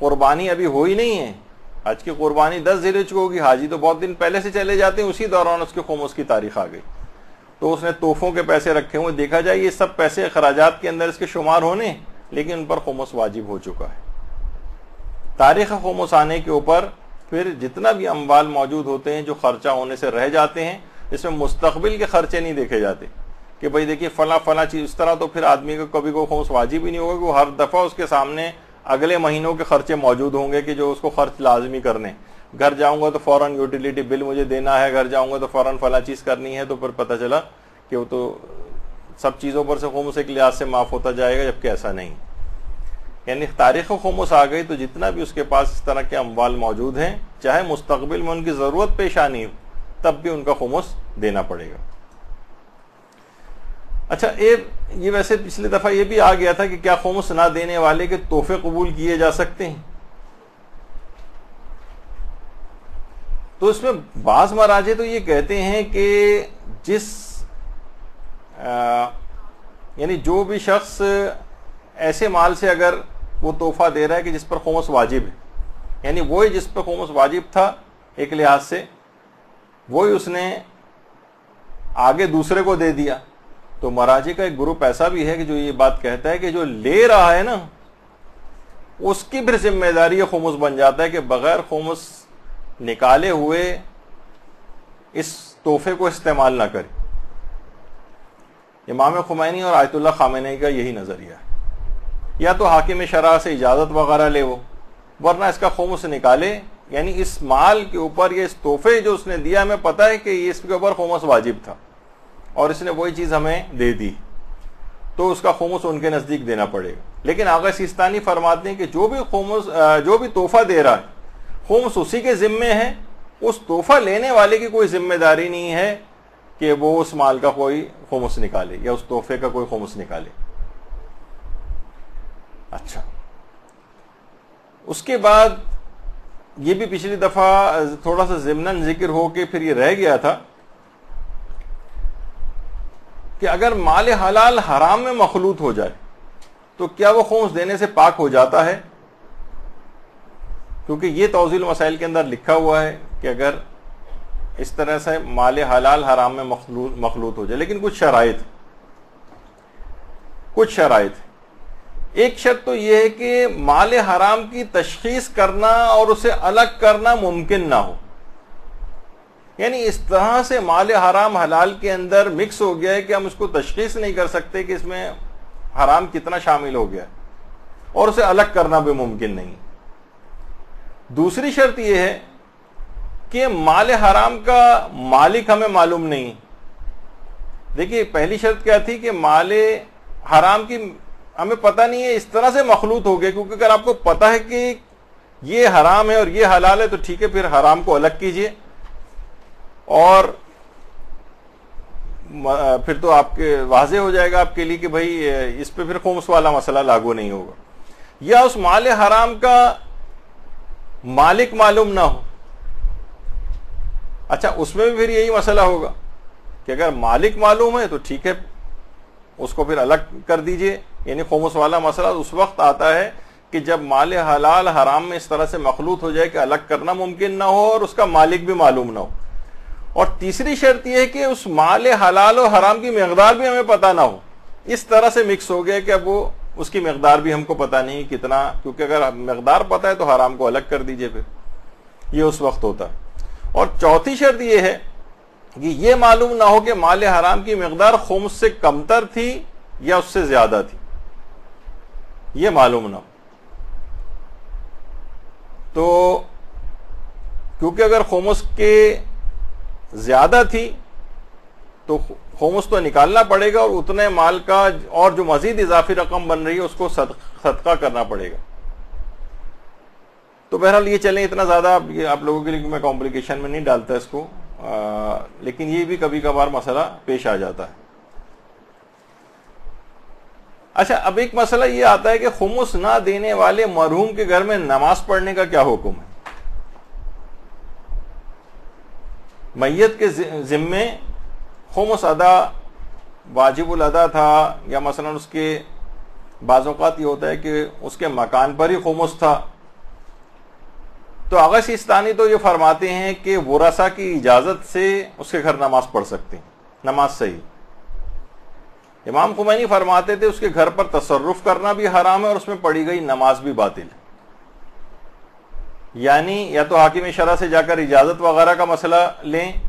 कुर्बानी अभी हो ही नहीं है। हज की कुर्बानी दस ज़िले को होगी। हाजी तो बहुत दिन पहले से चले जाते हैं, उसी दौरान उसके खुमस की तारीख आ गई। तो उसने तोहफों के पैसे रखे हुए, देखा जाए ये सब पैसे अखराज के अंदर इसके शुमार होने, लेकिन उन पर खुमस वाजिब हो चुका है। तारीख खुमस आने के ऊपर फिर जितना भी अम्बाल मौजूद होते हैं, जो खर्चा होने से रह जाते हैं, इसमें मुस्तबिल के खर्चे नहीं देखे जाते कि भाई देखिए फला फला चीज़ इस तरह तो फिर आदमी को कभी को खुमस वाजिब ही नहीं होगा कि वो हर दफ़ा उसके सामने अगले महीनों के खर्चे मौजूद होंगे कि जो उसको खर्च लाजमी करने। घर जाऊँगा तो फ़ौरन यूटिलिटी बिल मुझे देना है, घर जाऊँगा तो फ़ौरन फला चीज़ करनी है तो फिर पता चला कि वो तो सब चीज़ों पर से खुमस एक लिहाज से माफ़ होता जाएगा, जबकि ऐसा नहीं। यानी तारीख खुमस आ गई तो जितना भी उसके पास इस तरह के अम्बाल मौजूद हैं, चाहे मुस्तबिल में उनकी ज़रूरत पेश आनी हो, तब भी उनका खुमस देना पड़ेगा। अच्छा ये ये वैसे पिछली दफ़ा ये भी आ गया था कि क्या खुमस ना देने वाले के तोहफे कबूल किए जा सकते हैं? तो इसमें बाज महाराजे तो ये कहते हैं कि जिस यानी जो भी शख्स ऐसे माल से अगर वो तोहफा दे रहा है कि जिस पर खोमस वाजिब है, यानी वही जिस पर खोमस वाजिब था एक लिहाज से, वही उसने आगे दूसरे को दे दिया। तो महाराजी का एक ग्रुप ऐसा भी है कि जो ये बात कहता है कि जो ले रहा है ना, उसकी फिर ज़िम्मेदारी खुमुस बन जाता है कि बगैर खुमुस निकाले हुए इस तोहफे को इस्तेमाल ना करे। इमाम खुमैनी और आयतुल्ला खामेनी का यही नज़रिया है। या तो हाकिम शरा से इजाज़त वगैरह ले वो, वरना इसका खुमुस निकाले, यानी इस माल के ऊपर ये इस तोहफे जो उसने दिया, हमें पता है कि इसके ऊपर खुमुस वाजिब था। और इसने वही चीज़ हमें दे दी। तो उसका खुमुस उनके नज़दीक देना पड़ेगा। लेकिन आगा सिस्तानी फरमाते हैं कि जो भी खुमुस जो भी तोहफा दे रहा है, खुम्स उसी के जिम्मे है। उस तोहफा लेने वाले की कोई ज़िम्मेदारी नहीं है कि वो उस माल का कोई खोमस निकाले या उस तोहफे का कोई खोमस निकाले। अच्छा। उसके बाद ये भी पिछली दफ़ा थोड़ा सा जिमनन ज़िक्र हो के फिर ये रह गया था। कि अगर माल हलाल हराम में मखलूत हो जाए तो क्या वो खुम्स देने से पाक हो जाता है? क्योंकि ये तोजील मसाइल के अंदर लिखा हुआ है कि अगर इस तरह से माल हलाल हराम में मखलूत हो जाए। लेकिन कुछ शराइत कुछ शराइत। एक शर्त तो यह है कि माल हराम की तशखीस करना और उसे अलग करना मुमकिन ना हो। यानी इस तरह से माल हराम हलाल के अंदर मिक्स हो गया है कि हम उसको तशखीस नहीं कर सकते कि इसमें हराम कितना शामिल हो गया। और उसे अलग करना भी मुमकिन नहीं। दूसरी शर्त यह है कि माल हराम का मालिक हमें मालूम नहीं। देखिए, पहली शर्त क्या थी कि माल हराम की हमें पता नहीं है, इस तरह से मखलूत हो गया, क्योंकि अगर आपको पता है कि ये हराम है और ये हलाल है तो ठीक है, फिर हराम को अलग कीजिए। और फिर तो आपके वाजे हो जाएगा आपके लिए कि भाई इस पे फिर खोमस वाला मसला लागू नहीं होगा। या उस माल हराम का मालिक मालूम ना हो। अच्छा उसमें भी फिर यही मसला होगा कि अगर मालिक मालूम है तो ठीक है, उसको फिर अलग कर दीजिए। यानी खोमस वाला मसला उस वक्त आता है कि जब माल हलाल हराम में इस तरह से मखलूत हो जाए कि अलग करना मुमकिन ना हो और उसका मालिक भी मालूम ना हो। और तीसरी शर्त यह है कि उस माल हलाल और हराम की मकदार भी हमें पता ना हो। इस तरह से मिक्स हो गया कि अब वो उसकी मकदार भी हमको पता नहीं कितना, क्योंकि अगर मकदार पता है तो हराम को अलग कर दीजिए फिर। ये उस वक्त होता। है और चौथी शर्त यह है कि यह मालूम ना हो कि माल हराम की मकदार खुम्स से कमतर थी या उससे ज़्यादा थी। यह मालूम ना हो। तो क्योंकि अगर खुमस के ज़्यादा थी तो होमस तो निकालना पड़ेगा और उतने माल का और जो मजीद इजाफी रकम बन रही है उसको सदका करना पड़ेगा। तो बहरहाल ये चलें इतना ज़्यादा आप आप लोगों के लिए मैं कॉम्प्लिकेशन में नहीं डालता इसको। आ, लेकिन ये भी कभी कभार मसला पेश आ जाता है। अच्छा अब एक मसला ये आता है कि खुमुस ना देने वाले मरहूम के घर में नमाज़ पढ़ने का क्या हुक्म है? मैयत के जिम्मे खुमस अदा वाजिबुल अदा था, या मसला उसके बाज़ात ये होता है कि उसके मकान पर ही खुमस था। तो अगस इस्तानी तो ये फरमाते हैं कि वरसा की इजाज़त से उसके घर नमाज़ पढ़ सकते हैं, नमाज़ सही। इमाम खुमैनी फरमाते थे, उसके घर पर तसरुफ करना भी हराम है और उसमें पढ़ी गई नमाज़ भी बातिल है। यानी या तो हाकिम शरा से जाकर इजाज़त वगैरह का मसला लें,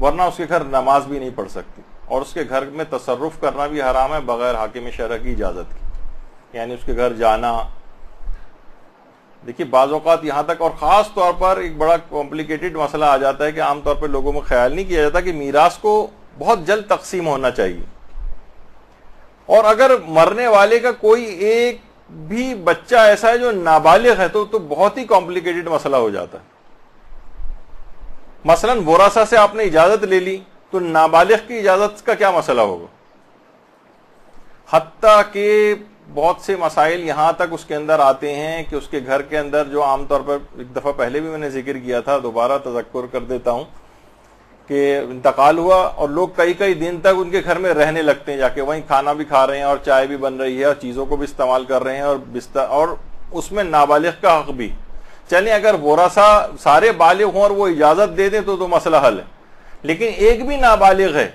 वरना उसके घर नमाज़ भी नहीं पढ़ सकती। और उसके घर में तसरुफ करना भी हराम है, बगैर हाकिम शरह की इजाज़त की। यानी उसके घर जाना। देखिए बाज़ात यहाँ तक, और ख़ास तौर पर एक बड़ा कॉम्प्लिकेटेड मसला आ जाता है कि आमतौर पर लोगों में ख्याल नहीं किया जाता कि मीरास को बहुत जल्द तकसीम होना चाहिए। और अगर मरने वाले का कोई एक भी बच्चा ऐसा है जो नाबालिग है तो, तो बहुत ही कॉम्प्लिकेटेड मसला हो जाता है। मसलन बोरासा से आपने इजाज़त ले ली तो नाबालिग की इजाज़त का क्या मसला होगा? हत्या के बहुत से मसाइल यहाँ तक उसके अंदर आते हैं कि उसके घर के अंदर जो आमतौर पर एक दफ़ा पहले भी मैंने ज़िक्र किया था दोबारा तजक्र कर देता हूँ। कि इंतकाल हुआ और लोग कई कई दिन तक उनके घर में रहने लगते हैं, जाके वहीं खाना भी खा रहे हैं और चाय भी बन रही है और चीज़ों को भी इस्तेमाल कर रहे हैं और बिस्तर और उसमें नाबालिग का हक भी। चलें अगर वोरासा सारे बालिग हों और वो इजाज़त दे दें तो तो मसला हल है। लेकिन एक भी नाबालिग है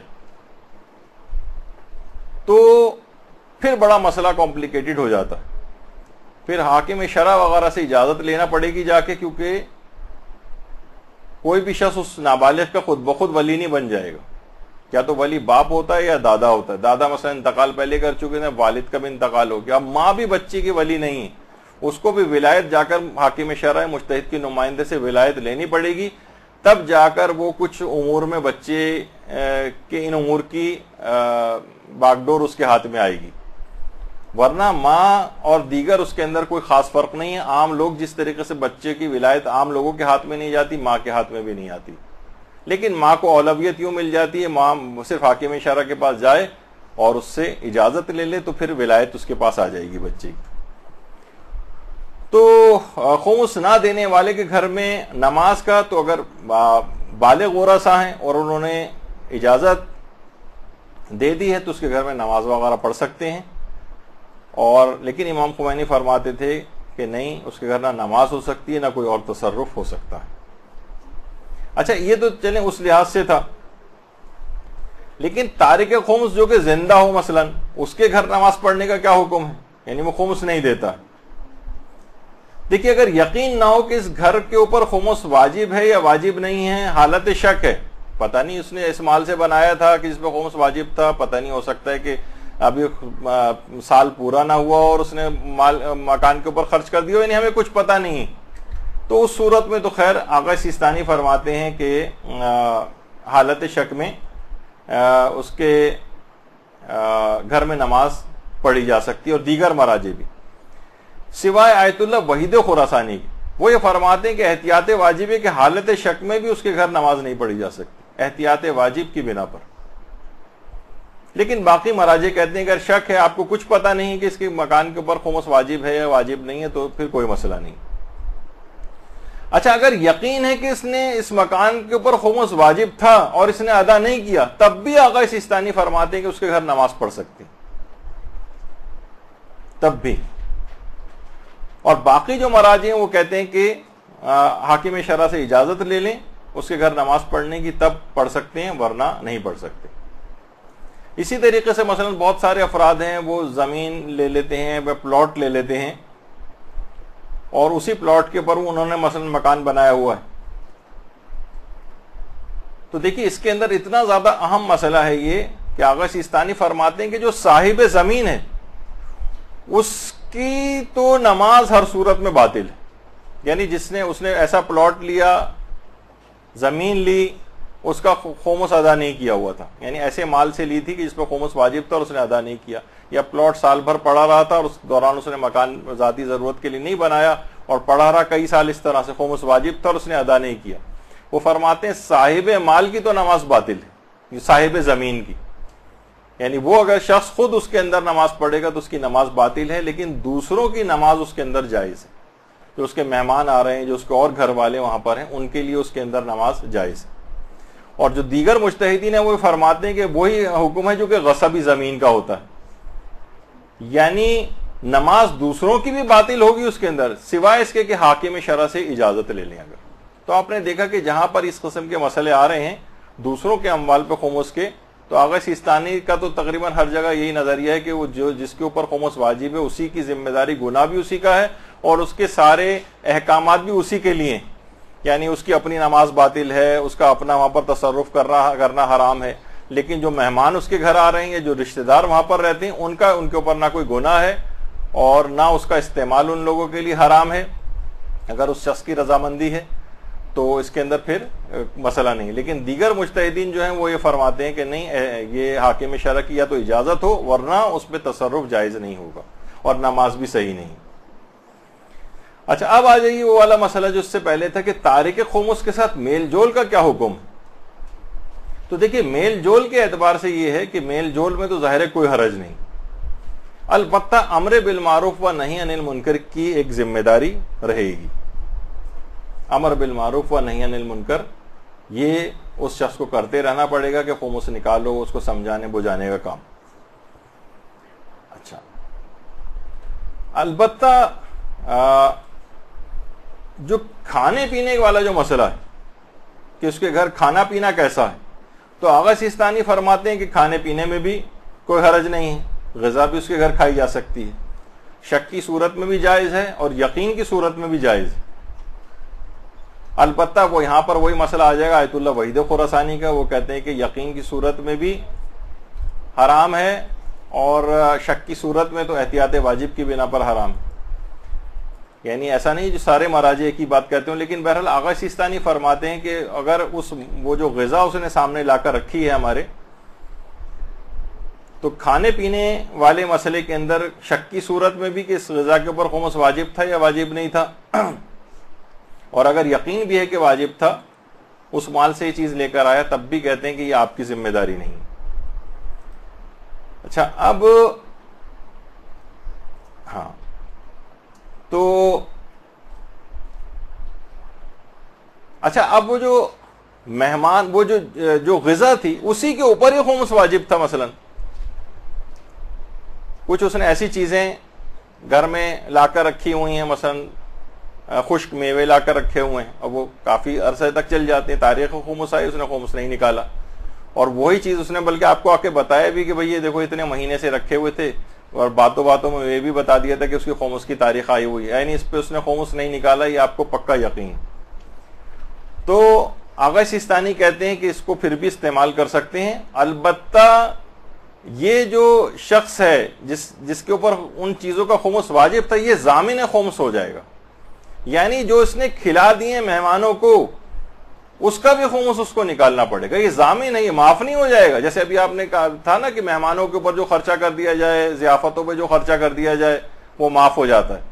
तो फिर बड़ा मसला कॉम्प्लिकेटेड हो जाता है। फिर हाकिम शरा वगैरह से इजाज़त लेना पड़ेगी जाके, क्योंकि कोई भी शख्स उस नाबालिग का खुद ब खुद वली नहीं बन जाएगा। क्या तो वली बाप होता है या दादा होता है। दादा मसला इंतकाल पहले कर चुके हैं वालिद का भी इंतकाल हो गया। अब माँ भी बच्ची की वली नहीं है। उसको भी विलायत जाकर हाकिम शरा मुश्तद की नुमाइंदे से विलायत लेनी पड़ेगी। तब जाकर वो कुछ उमूर में बच्चे के इन उमूर की बागडोर उसके हाथ में आएगी। वरना माँ और दीगर उसके अंदर कोई खास फ़र्क नहीं है। आम लोग जिस तरीके से बच्चे की विलायत आम लोगों के हाथ में नहीं जाती, माँ के हाथ में भी नहीं आती। लेकिन माँ को औलवियत यूँ मिल जाती है, माँ सिर्फ़ हाकिम इशारा के पास जाए और उससे इजाज़त ले ले तो फिर विलायत उसके पास आ जाएगी बच्चे की। तो खुमस ना देने वाले के घर में नमाज़ का तो अगर बाले गोरसा हैं और उन्होंने इजाज़त दे दी है तो उसके घर में नमाज़ वगैरह पढ़ सकते हैं। और लेकिन इमाम खुमैनी फरमाते थे कि नहीं, उसके घर ना नमाज़ हो सकती है, ना कोई और तसरुफ हो सकता है। अच्छा ये तो चले उस लिहाज से था। लेकिन तारिक खुम्स जो कि ज़िंदा हो मसलन, उसके घर नमाज़ पढ़ने का क्या हुक्म है? यानी वो खुम्स नहीं देता। देखिए, अगर यकीन ना हो कि इस घर के ऊपर खुमस वाजिब है या वाजिब नहीं है, हालत शक है। पता नहीं उसने इस माल से बनाया था कि जिस पर खुमस वाजिब था, पता नहीं हो सकता है कि अभी साल पूरा ना हुआ और उसने माल मकान के ऊपर खर्च कर दिया यानी हमें कुछ पता नहीं। तो उस सूरत में तो खैर आगा सिस्तानी फरमाते हैं कि हालत शक में आ, उसके आ, घर में नमाज़ पढ़ी जा सकती है और दीगर मराजे भी। सिवाय आयतुल्ला वहीद खुरासानी वो ये फरमाते हैं कि एहतियात वाजिब है कि हालत शक में भी उसके घर नमाज़ नहीं पढ़ी जा सकती। एहतियात वाजिब की बिना पर। लेकिन बाकी महाराजे कहते हैं, अगर शक है, आपको कुछ पता नहीं कि इसके मकान के ऊपर खुमस वाजिब है या वाजिब नहीं है तो फिर कोई मसला नहीं। अच्छा अगर यकीन है कि इसने इस मकान के ऊपर खुमस वाजिब था और इसने अदा नहीं किया, तब भी आगा इस्तानी फरमाते हैं कि उसके घर नमाज़ पढ़ सकते। तब भी। और बाकी जो मराजे हैं, वो कहते हैं कि हाकिम शरा से इजाज़त ले लें, उसके घर नमाज़ पढ़ने की तब पढ़ सकते हैं, वरना नहीं पढ़ सकते। इसी तरीके से मसलन बहुत सारे अफराद हैं, वो ज़मीन ले लेते हैं वह प्लॉट ले लेते हैं। और उसी प्लॉट के ऊपर उन्होंने मसलन मकान बनाया हुआ है। तो देखिए, इसके अंदर इतना ज़्यादा अहम मसला है ये कि आगा सिस्तानी फरमाते हैं कि जो साहिब ज़मीन है, उसकी तो नमाज़ हर सूरत में बातिल है। यानी जिसने, उसने ऐसा प्लॉट लिया, ज़मीन ली उसका खोमस अदा नहीं किया हुआ था। यानी ऐसे माल से ली थी कि जिस पर खोमस वाजिब था और उसने अदा नहीं किया। या प्लॉट साल भर पड़ा रहा था और उस दौरान उसने मकान ज़ाती ज़रूरत के लिए नहीं बनाया और पढ़ा रहा कई साल इस तरह से। खोमस वाजिब था और उसने अदा नहीं किया। वो फरमाते हैं, साहिब माल की तो नमाज़ बातिल है साहिब ज़मीन की। यानी वो अगर शख्स खुद उसके अंदर नमाज़ पढ़ेगा तो उसकी नमाज़ बातिल है, लेकिन दूसरों की नमाज़ उसके अंदर जायज़ है। जो उसके मेहमान आ रहे हैं, जो उसके और घर वाले वहाँ पर हैं, उनके लिए उसके अंदर नमाज़ जायज़ है। और जो दीगर मुश्तहिदीन है, वो फरमाते हैं कि वही हुक्म है जो कि गसबी ज़मीन का होता है। यानी नमाज़ दूसरों की भी बातिल होगी उसके अंदर, सिवाय इसके कि हाकिम शरा से इजाज़त ले लें अगर। तो आपने देखा कि जहाँ पर इस किस्म के मसले आ रहे हैं, दूसरों के अमवाल पर खमोस के तो आगा सिस्तानी का तो तकरीबन हर जगह यही नज़रिया है कि वो जो, जिसके ऊपर खमोस वाजिब है, उसी की ज़िम्मेदारी गुना भी उसी का है, और उसके सारे अहकाम भी उसी के लिए यानी उसकी अपनी नमाज़ बातिल है, उसका अपना वहाँ पर तसरुफ करना करना हराम है। लेकिन जो मेहमान उसके घर आ रहे हैं, जो रिश्तेदार वहाँ पर रहते हैं, उनका, उनके ऊपर ना कोई गुना है और ना उसका इस्तेमाल उन लोगों के लिए हराम है। अगर उस शख्स की रजामंदी है तो इसके अंदर फिर मसला नहीं। लेकिन दीगर मुश्तिन जो है, वो ये फरमाते हैं कि नहीं ये हाकिम शरा की या तो इजाज़त हो, वरना उस पर तसरुफ जायज़ नहीं होगा और नमाज़ भी सही नहीं। अच्छा अब आ जाइए वो वाला मसला जो उससे पहले था कि तारिक खुमस के साथ मेल जोल का क्या हुक्म? तो देखिए, मेल जोल के एतबार से ये है कि मेल जोल में तो ज़ाहिर कोई हरज नहीं। अलबत्ता अमर बिल मारूफ व नहीं अनिल मुनकर की एक ज़िम्मेदारी रहेगी। अमर बिल मारूफ व नहीं अनिल मुनकर, ये उस शख्स को करते रहना पड़ेगा कि खुमस निकालो, उसको समझाने, बुझाने का काम। अच्छा। अलबत्ता जो खाने पीने वाला जो मसला है, कि उसके घर खाना पीना कैसा है तो आगा सिस्तानी फरमाते हैं कि खाने पीने में भी कोई हरज नहीं है, गजा भी उसके घर खाई जा सकती है। शक की सूरत में भी जायज़ है और यकीन की सूरत में भी जायज़ है। अलबत्ता वो यहाँ पर वही मसला आ जाएगा आयतुल्ला वहीद खुरासानी का, वो कहते हैं कि यकीन की सूरत में भी हराम है और शक की सूरत में तो एहतियात वाजिब की बिना पर हराम यानी ऐसा नहीं जो सारे महाराजे एक ही बात कहते हो, लेकिन बहरहाल आगा सिस्तानी फरमाते हैं कि अगर उस, वो जो गजा उसने सामने लाकर रखी है हमारे तो खाने पीने वाले मसले के अंदर शक की सूरत में भी कि इस गजा के ऊपर खुमस वाजिब था या वाजिब नहीं था? (clears throat) और अगर यकीन भी है कि वाजिब था, उस माल से ये चीज़ लेकर आया, तब भी कहते हैं कि ये आपकी ज़िम्मेदारी नहीं। अच्छा अब हाँ तो अच्छा अब वो जो मेहमान, वो जो जो गजा थी, उसी के ऊपर ही खुमस वाजिब था मसलन। कुछ उसने ऐसी चीज़ें घर में लाकर रखी हुई हैं, मसलन खुश्क मेवे लाकर रखे हुए हैं। और वो काफ़ी अरसे तक चल जाते हैं, तारीख खुमस आई, उसने खुमस नहीं निकाला। और वही चीज़ उसने, बल्कि आपको आके बताया भी कि भाई, ये देखो, इतने महीने से रखे हुए थे और बातों बातों में ये भी बता दिया था कि उसकी खोमस की तारीख आई हुई है। यानी इस पर उसने खोमस नहीं निकाला, ये आपको पक्का यकीन। तो आगा सिस्तानी कहते हैं कि इसको फिर भी इस्तेमाल कर सकते हैं। अलबत्ता ये जो शख्स है, जिस, जिसके ऊपर उन चीज़ों का खोमस वाजिब था, ये जामिन खोमस हो जाएगा। यानी जो इसने खिला दिए मेहमानों को उसका भी खुमस उसको निकालना पड़ेगा। ये जामी नहीं माफ़ नहीं हो जाएगा। जैसे अभी आपने कहा था ना कि मेहमानों के ऊपर जो खर्चा कर दिया जाए, जियाफतों पर जो खर्चा कर दिया जाए, वो माफ़ हो जाता है।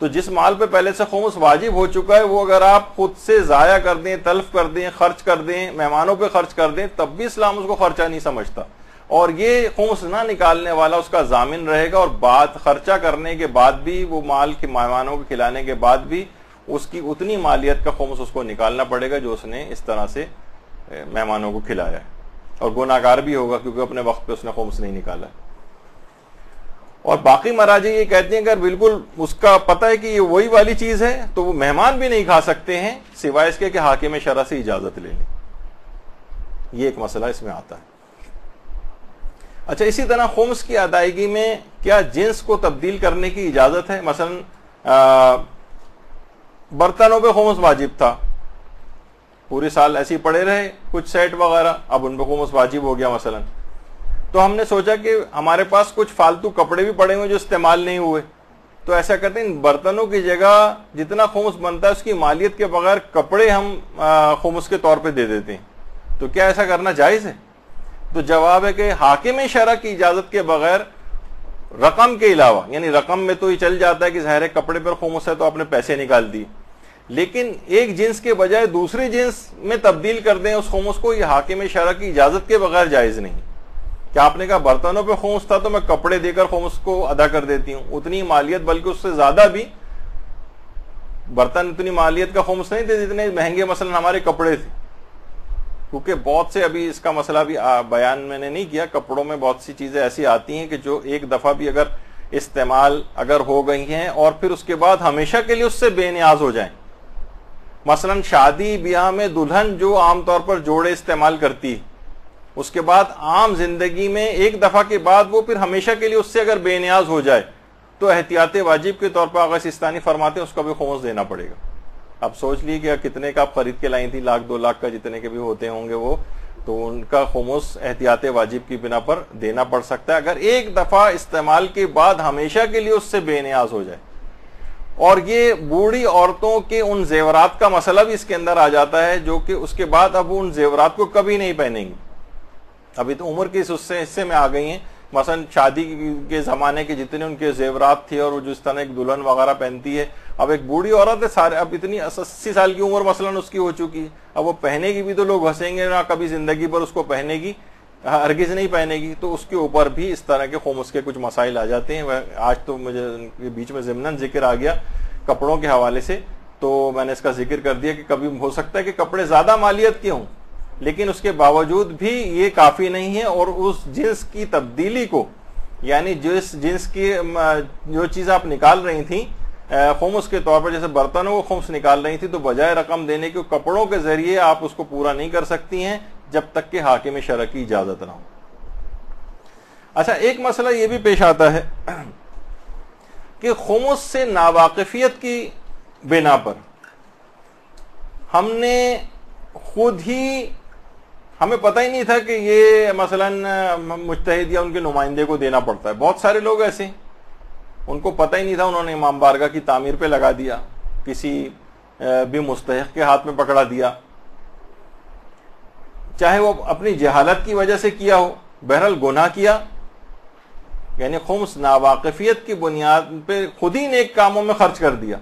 तो जिस माल पे पहले से खुमस वाजिब हो चुका है, वो अगर आप खुद से जाया कर दें, तल्फ कर दें, खर्च कर दें, मेहमानों पे खर्च कर दें, तब भी इस्लाम उसको खर्चा नहीं समझता। और ये खुमस ना निकालने वाला उसका जामिन रहेगा और बात खर्चा करने के बाद भी, वो माल के मेहमानों को खिलाने के बाद भी उसकी उतनी मालियत का खुमस उसको निकालना पड़ेगा जो उसने इस तरह से मेहमानों को खिलाया और गुनागार भी होगा क्योंकि अपने वक्त पे उसने खुमस नहीं निकाला। और बाकी महाराजे ये कहते हैं, अगर बिल्कुल उसका पता है कि ये वही वाली चीज़ है तो वो मेहमान भी नहीं खा सकते हैं, सिवाय इसके कि हाकिम शरा से इजाज़त ले लें। ये एक मसला इसमें आता है। अच्छा इसी तरह खुम्स की अदायगी में क्या जिन्स को तब्दील करने की इजाज़त है? मसलन बर्तनों पे खुमस वाजिब था। पूरे साल ऐसे ही पड़े रहे, कुछ सेट वगैरह, अब उन पर खुमस वाजिब हो गया मसलन। तो हमने सोचा कि हमारे पास कुछ फालतू कपड़े भी पड़े हुए जो इस्तेमाल नहीं हुए। तो ऐसा करते हैं बर्तनों की जगह जितना खुमस बनता है, उसकी मालियत के बगैर कपड़े हम खुमस के तौर पे दे देते हैं। तो क्या ऐसा करना जायज़ है? तो जवाब है कि हाकिम शरा की इजाज़त के बगैर रकम के अलावा, यानी रकम में तो ये चल जाता है कि जहर कपड़े पर खुमस है तो आपने पैसे निकाल दिए। लेकिन एक जिन्स के बजाय दूसरी जिन्स में तब्दील कर दें, उस खुमस को ये हाकिम शरा की इजाज़त के बगैर जायज़ नहीं। क्या आपने कहा बर्तनों पे खुमस था तो मैं कपड़े देकर खुमस को अदा कर देती हूँ? उतनी मालियत, बल्कि उससे ज़्यादा भी बर्तन इतनी मालियत का खुमस नहीं थे जितने महँगे मसलन हमारे कपड़े थे। क्योंकि बहुत से अभी इसका मसला भी बयान मैंने नहीं किया, कपड़ों में बहुत सी चीज़ें ऐसी आती हैं कि जो एक दफ़ा भी अगर इस्तेमाल अगर हो गई हैं और फिर उसके बाद हमेशा के लिए उससे बेनियाज हो जाएँ। मसलन शादी, ब्याह में दुल्हन जो आमतौर पर जोड़े इस्तेमाल करती है, उसके बाद आम ज़िंदगी में एक दफ़ा के बाद वो फिर हमेशा के लिए उससे अगर बेनियाज हो जाए तो एहतियात वाजिब के तौर पर अगर सिस्तानी फरमाते हैं, उसका भी खोमस देना पड़ेगा। अब सोच ली कि कितने का आप खरीद के लाई थी, लाख, दो लाख का जितने के भी होते होंगे वो तो उनका खुमस एहतियात वाजिब की बिना पर देना पड़ सकता है। अगर एक दफ़ा इस्तेमाल के बाद हमेशा के लिए उससे बेनियाज हो जाए। और ये बूढ़ी औरतों के उन जेवरात का मसला भी इसके अंदर आ जाता है, जो कि उसके बाद अब उन जेवरात को कभी नहीं पहनेंगी। अभी तो उम्र की उससे हिस्से में आ गई हैं। मसलन शादी के जमाने के जितने उनके जेवरात थे और जिस तरह एक दुल्हन वगैरह पहनती है, अब एक बूढ़ी औरत है सारे, अब इतनी अस्सी साल की उम्र मसलन उसकी हो चुकी है। अब वो पहनेगी भी तो लोग हंसेंगे ना, कभी ज़िंदगी पर उसको पहनेगी हरगिज नहीं पहनेगी तो उसके ऊपर भी इस तरह के खोमस के कुछ मसाइल आ जाते हैं। आज तो मुझे उनके बीच में जिमनन ज़िक्र आ गया कपड़ों के हवाले से तो मैंने इसका ज़िक्र कर दिया कि कभी हो सकता है कि कपड़े ज़्यादा मालियत के हों। लेकिन उसके बावजूद भी ये काफ़ी नहीं है और उस जिन्स की तब्दीली को, यानी जिस जिन्स की जो चीज़ आप निकाल रही थी खुम्स के तौर पर, जैसे बर्तनों को खुम्स निकाल रही थी तो बजाय रकम देने के कपड़ों के ज़रिए आप उसको पूरा नहीं कर सकती हैं, जब तक कि हाकिम शर की इजाज़त ना हो। अच्छा एक मसला ये भी पेश आता है (clears throat) कि खुमुस से नावाकफियत की बिना पर हमने खुद ही हमें पता ही नहीं था कि ये मसलन मुश्तहिद या उनके नुमाइंदे को देना पड़ता है। बहुत सारे लोग ऐसे उनको पता ही नहीं था, उन्होंने इमाम बारगाह की तामीर पे लगा दिया, किसी भी मुस्तक के हाथ में पकड़ा दिया। चाहे वो अपनी जहालत की वजह से किया हो बहरल गुनाह किया, यानी खुम्स, नावाकफियत की बुनियाद पे खुद ही नेक कामों में खर्च कर दिया।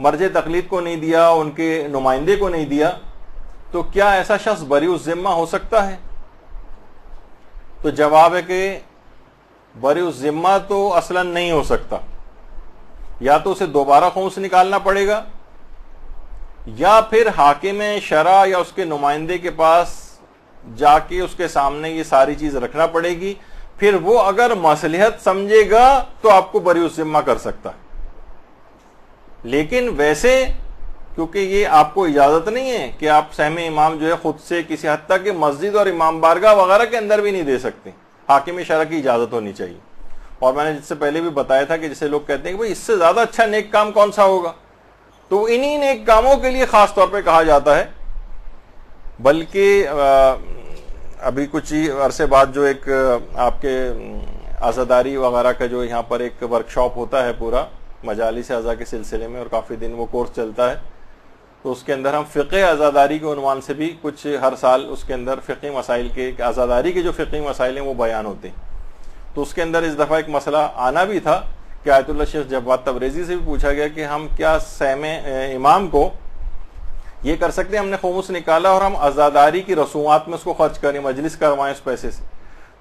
मर्ज तकलीद को नहीं दिया, उनके नुमाइंदे को नहीं दिया। तो क्या ऐसा शख्स बरी उस जिम्मा हो सकता है? तो जवाब है कि बरी उस जिम्मा तो असलन नहीं हो सकता। या तो उसे दोबारा खुम्स निकालना पड़ेगा, या फिर हाकिम शरा या उसके नुमाइंदे के पास जाके उसके सामने ये सारी चीज़ रखना पड़ेगी। फिर वो अगर मसलहत समझेगा तो आपको बरी जिम्मा कर सकता है। लेकिन वैसे क्योंकि ये आपको इजाज़त नहीं है कि आप सहम इमाम जो है खुद से किसी हद तक मस्जिद और इमाम बारगाह वगैरह के अंदर भी नहीं दे सकते। हाकिम शरा की इजाज़त होनी चाहिए। और मैंने जिससे पहले भी बताया था कि जैसे लोग कहते हैं कि भाई इससे ज़्यादा अच्छा नेक काम कौन सा होगा? तो इन्हीं नेक कामों के लिए खास तौर पे कहा जाता है। बल्कि अभी कुछ ही अरसे बाद जो एक आपके आज़ादारी वगैरह का जो यहाँ पर एक वर्कशॉप होता है पूरा, मजाली से अज़ा के सिलसिले में और काफ़ी दिन वो कोर्स चलता है। तो उसके अंदर हम फ़िके आज़ादारी के उनवान से भी कुछ हर साल उसके अंदर फ़िकी मसाइल के आज़ादारी के जो फ़िकी मसाइल हैं वो बयान होते हैं। तो उसके अंदर इस दफ़ा एक मसला आना भी था कि आयतुल्ला शेख जब्बात तबरेजी से भी पूछा गया कि हम क्या सैम इमाम को ये कर सकते हैं? हमने खोमूस निकाला और हम आज़ादारी की रसूमात में उसको खर्च करें, मजलिस करवाएँ उस पैसे से।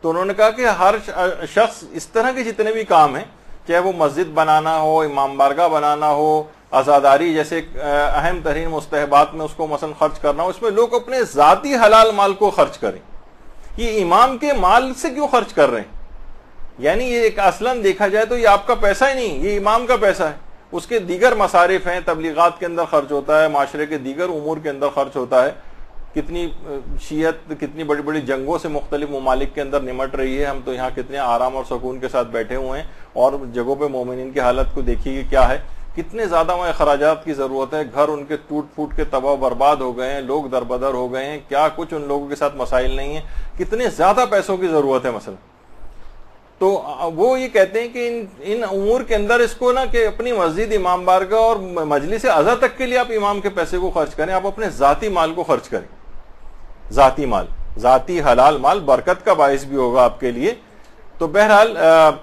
तो उन्होंने कहा कि हर शख्स इस तरह के जितने भी काम हैं चाहे वो मस्जिद बनाना हो, इमाम बारगा बनाना हो, आज़ादारी जैसे अहम तरीन मुस्तहबात में उसको मसन खर्च करना हो, इसमें लोग अपने ज़ाती हलाल माल को खर्च करें। ये इमाम के माल से क्यों खर्च कर रहे हैं? यानी ये एक असलन देखा जाए तो ये आपका पैसा ही नहीं, ये इमाम का पैसा है। उसके दीगर मसारिफ हैं, तबलीगात के अंदर खर्च होता है, माशरे के दीगर उमूर के अंदर खर्च होता है। कितनी शीयत, कितनी बड़ी बड़ी जंगों से मुख्तलिफ़ ममालिक के अंदर निमट रही है। हम तो यहाँ कितने आराम और सुकून के साथ बैठे हुए हैं और जगहों पर मोमिन की हालत को देखिए क्या है। कितने ज़्यादा वहाँ अखराज की ज़रूरत है। घर उनके टूट फूट के तबाह बर्बाद हो गए हैं, लोग दरबदर हो गए हैं। क्या कुछ उन लोगों के साथ मसाइल नहीं है। कितने ज़्यादा पैसों की ज़रूरत है मसल तो वो ये कहते हैं कि इन इन उमूर के अंदर इसको ना कि अपनी मस्जिद, इमाम बारगाह और मजलिस अजा तक के लिए आप इमाम के पैसे को खर्च करें, आप अपने जाती माल को खर्च करें। जाती माल, जाती हलाल माल, बरकत का बायस भी होगा आपके लिए। तो बहरहाल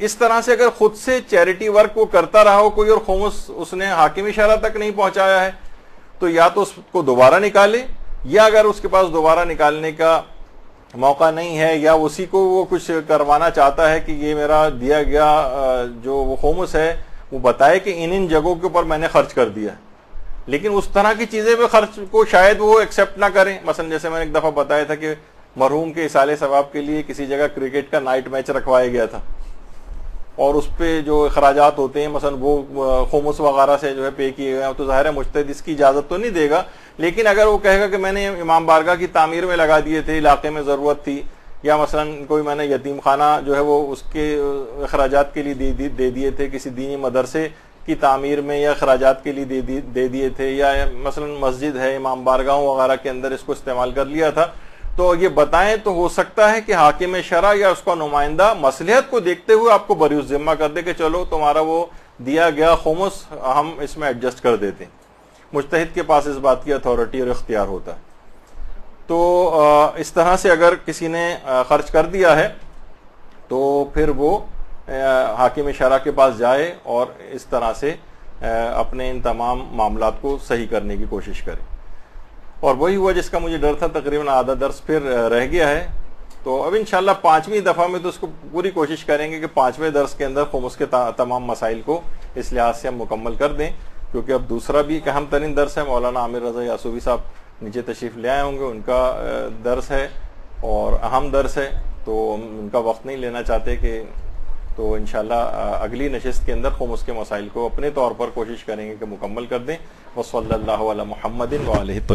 इस तरह से अगर खुद से चैरिटी वर्क वो करता रहा हो, कोई और खोमस उसने हाकिम इशारा तक नहीं पहुँचाया है तो या तो उसको दोबारा निकाले, या अगर उसके पास दोबारा निकालने का मौका नहीं है, या उसी को वो कुछ करवाना चाहता है कि ये मेरा दिया गया जो वो होमस है, वो बताए कि इन इन जगहों के ऊपर मैंने खर्च कर दिया लेकिन उस तरह की चीज़ें पे खर्च को शायद वो एक्सेप्ट ना करें। मसलन जैसे मैंने एक दफ़ा बताया था कि मरहूम के इसाले सवाब के लिए किसी जगह क्रिकेट का नाइट मैच रखवाया गया था। और उस पर जो अखराज होते हैं, मसलन वो खोमस वगैरह से जो है पे किए गए तो ज़ाहिर है मुश्तद इसकी इजाज़त तो नहीं देगा लेकिन अगर वो कहेगा कि मैंने इमाम बारगाह की तामीर में लगा दिए थे इलाके में ज़रूरत थी या मसलन कोई मैंने यतीम खाना जो है वो उसके अखराज के लिए दे, दिए थे किसी दीनी मदरसे की तामीर में या अखराज के लिए दे, दे दिए थे या मसलन मस्जिद है इमाम बारगाह वगैरह के अंदर इसको इस्तेमाल कर लिया था। तो ये बताएँ तो हो सकता है कि हाकिम शरा या उसका नुमाइंदा मसलियत को देखते हुए आपको बरी जिम्मा कर दे कि चलो तुम्हारा वो दिया गया खोमस हम इसमें एडजस्ट कर देते हैं। मुश्तहिद के पास इस बात की अथॉरिटी और इख्तियार होता है। तो इस तरह से अगर किसी ने खर्च कर दिया है तो फिर वो हाकिम शरा के पास जाए और इस तरह से अपने इन तमाम मामला को सही करने की कोशिश करे। और वही हुआ जिसका मुझे डर था, तकरीबन आधा दर्स फिर रह गया है। तो अब इन इंशाल्लाह पांचवी दफ़ा में तो उसको पूरी कोशिश करेंगे कि पाँचवें दर्स के अंदर खुमस के तमाम मसाइल को इस लिहाज से हम मुकम्मल कर दें। क्योंकि अब दूसरा भी एक अहम तरीन दर्स है, मौलाना आमिर रजा यासूबी साहब नीचे तशरीफ़ ले आए होंगे, उनका दर्स है और अहम दर्स है तो उनका वक्त नहीं लेना चाहते कि तो इनशाला अगली नशस्त के अंदर हम उसके मसाइल को अपने तौर पर कोशिश करेंगे कि मुकम्मल कर दें। वसल्ला महमद वाल तो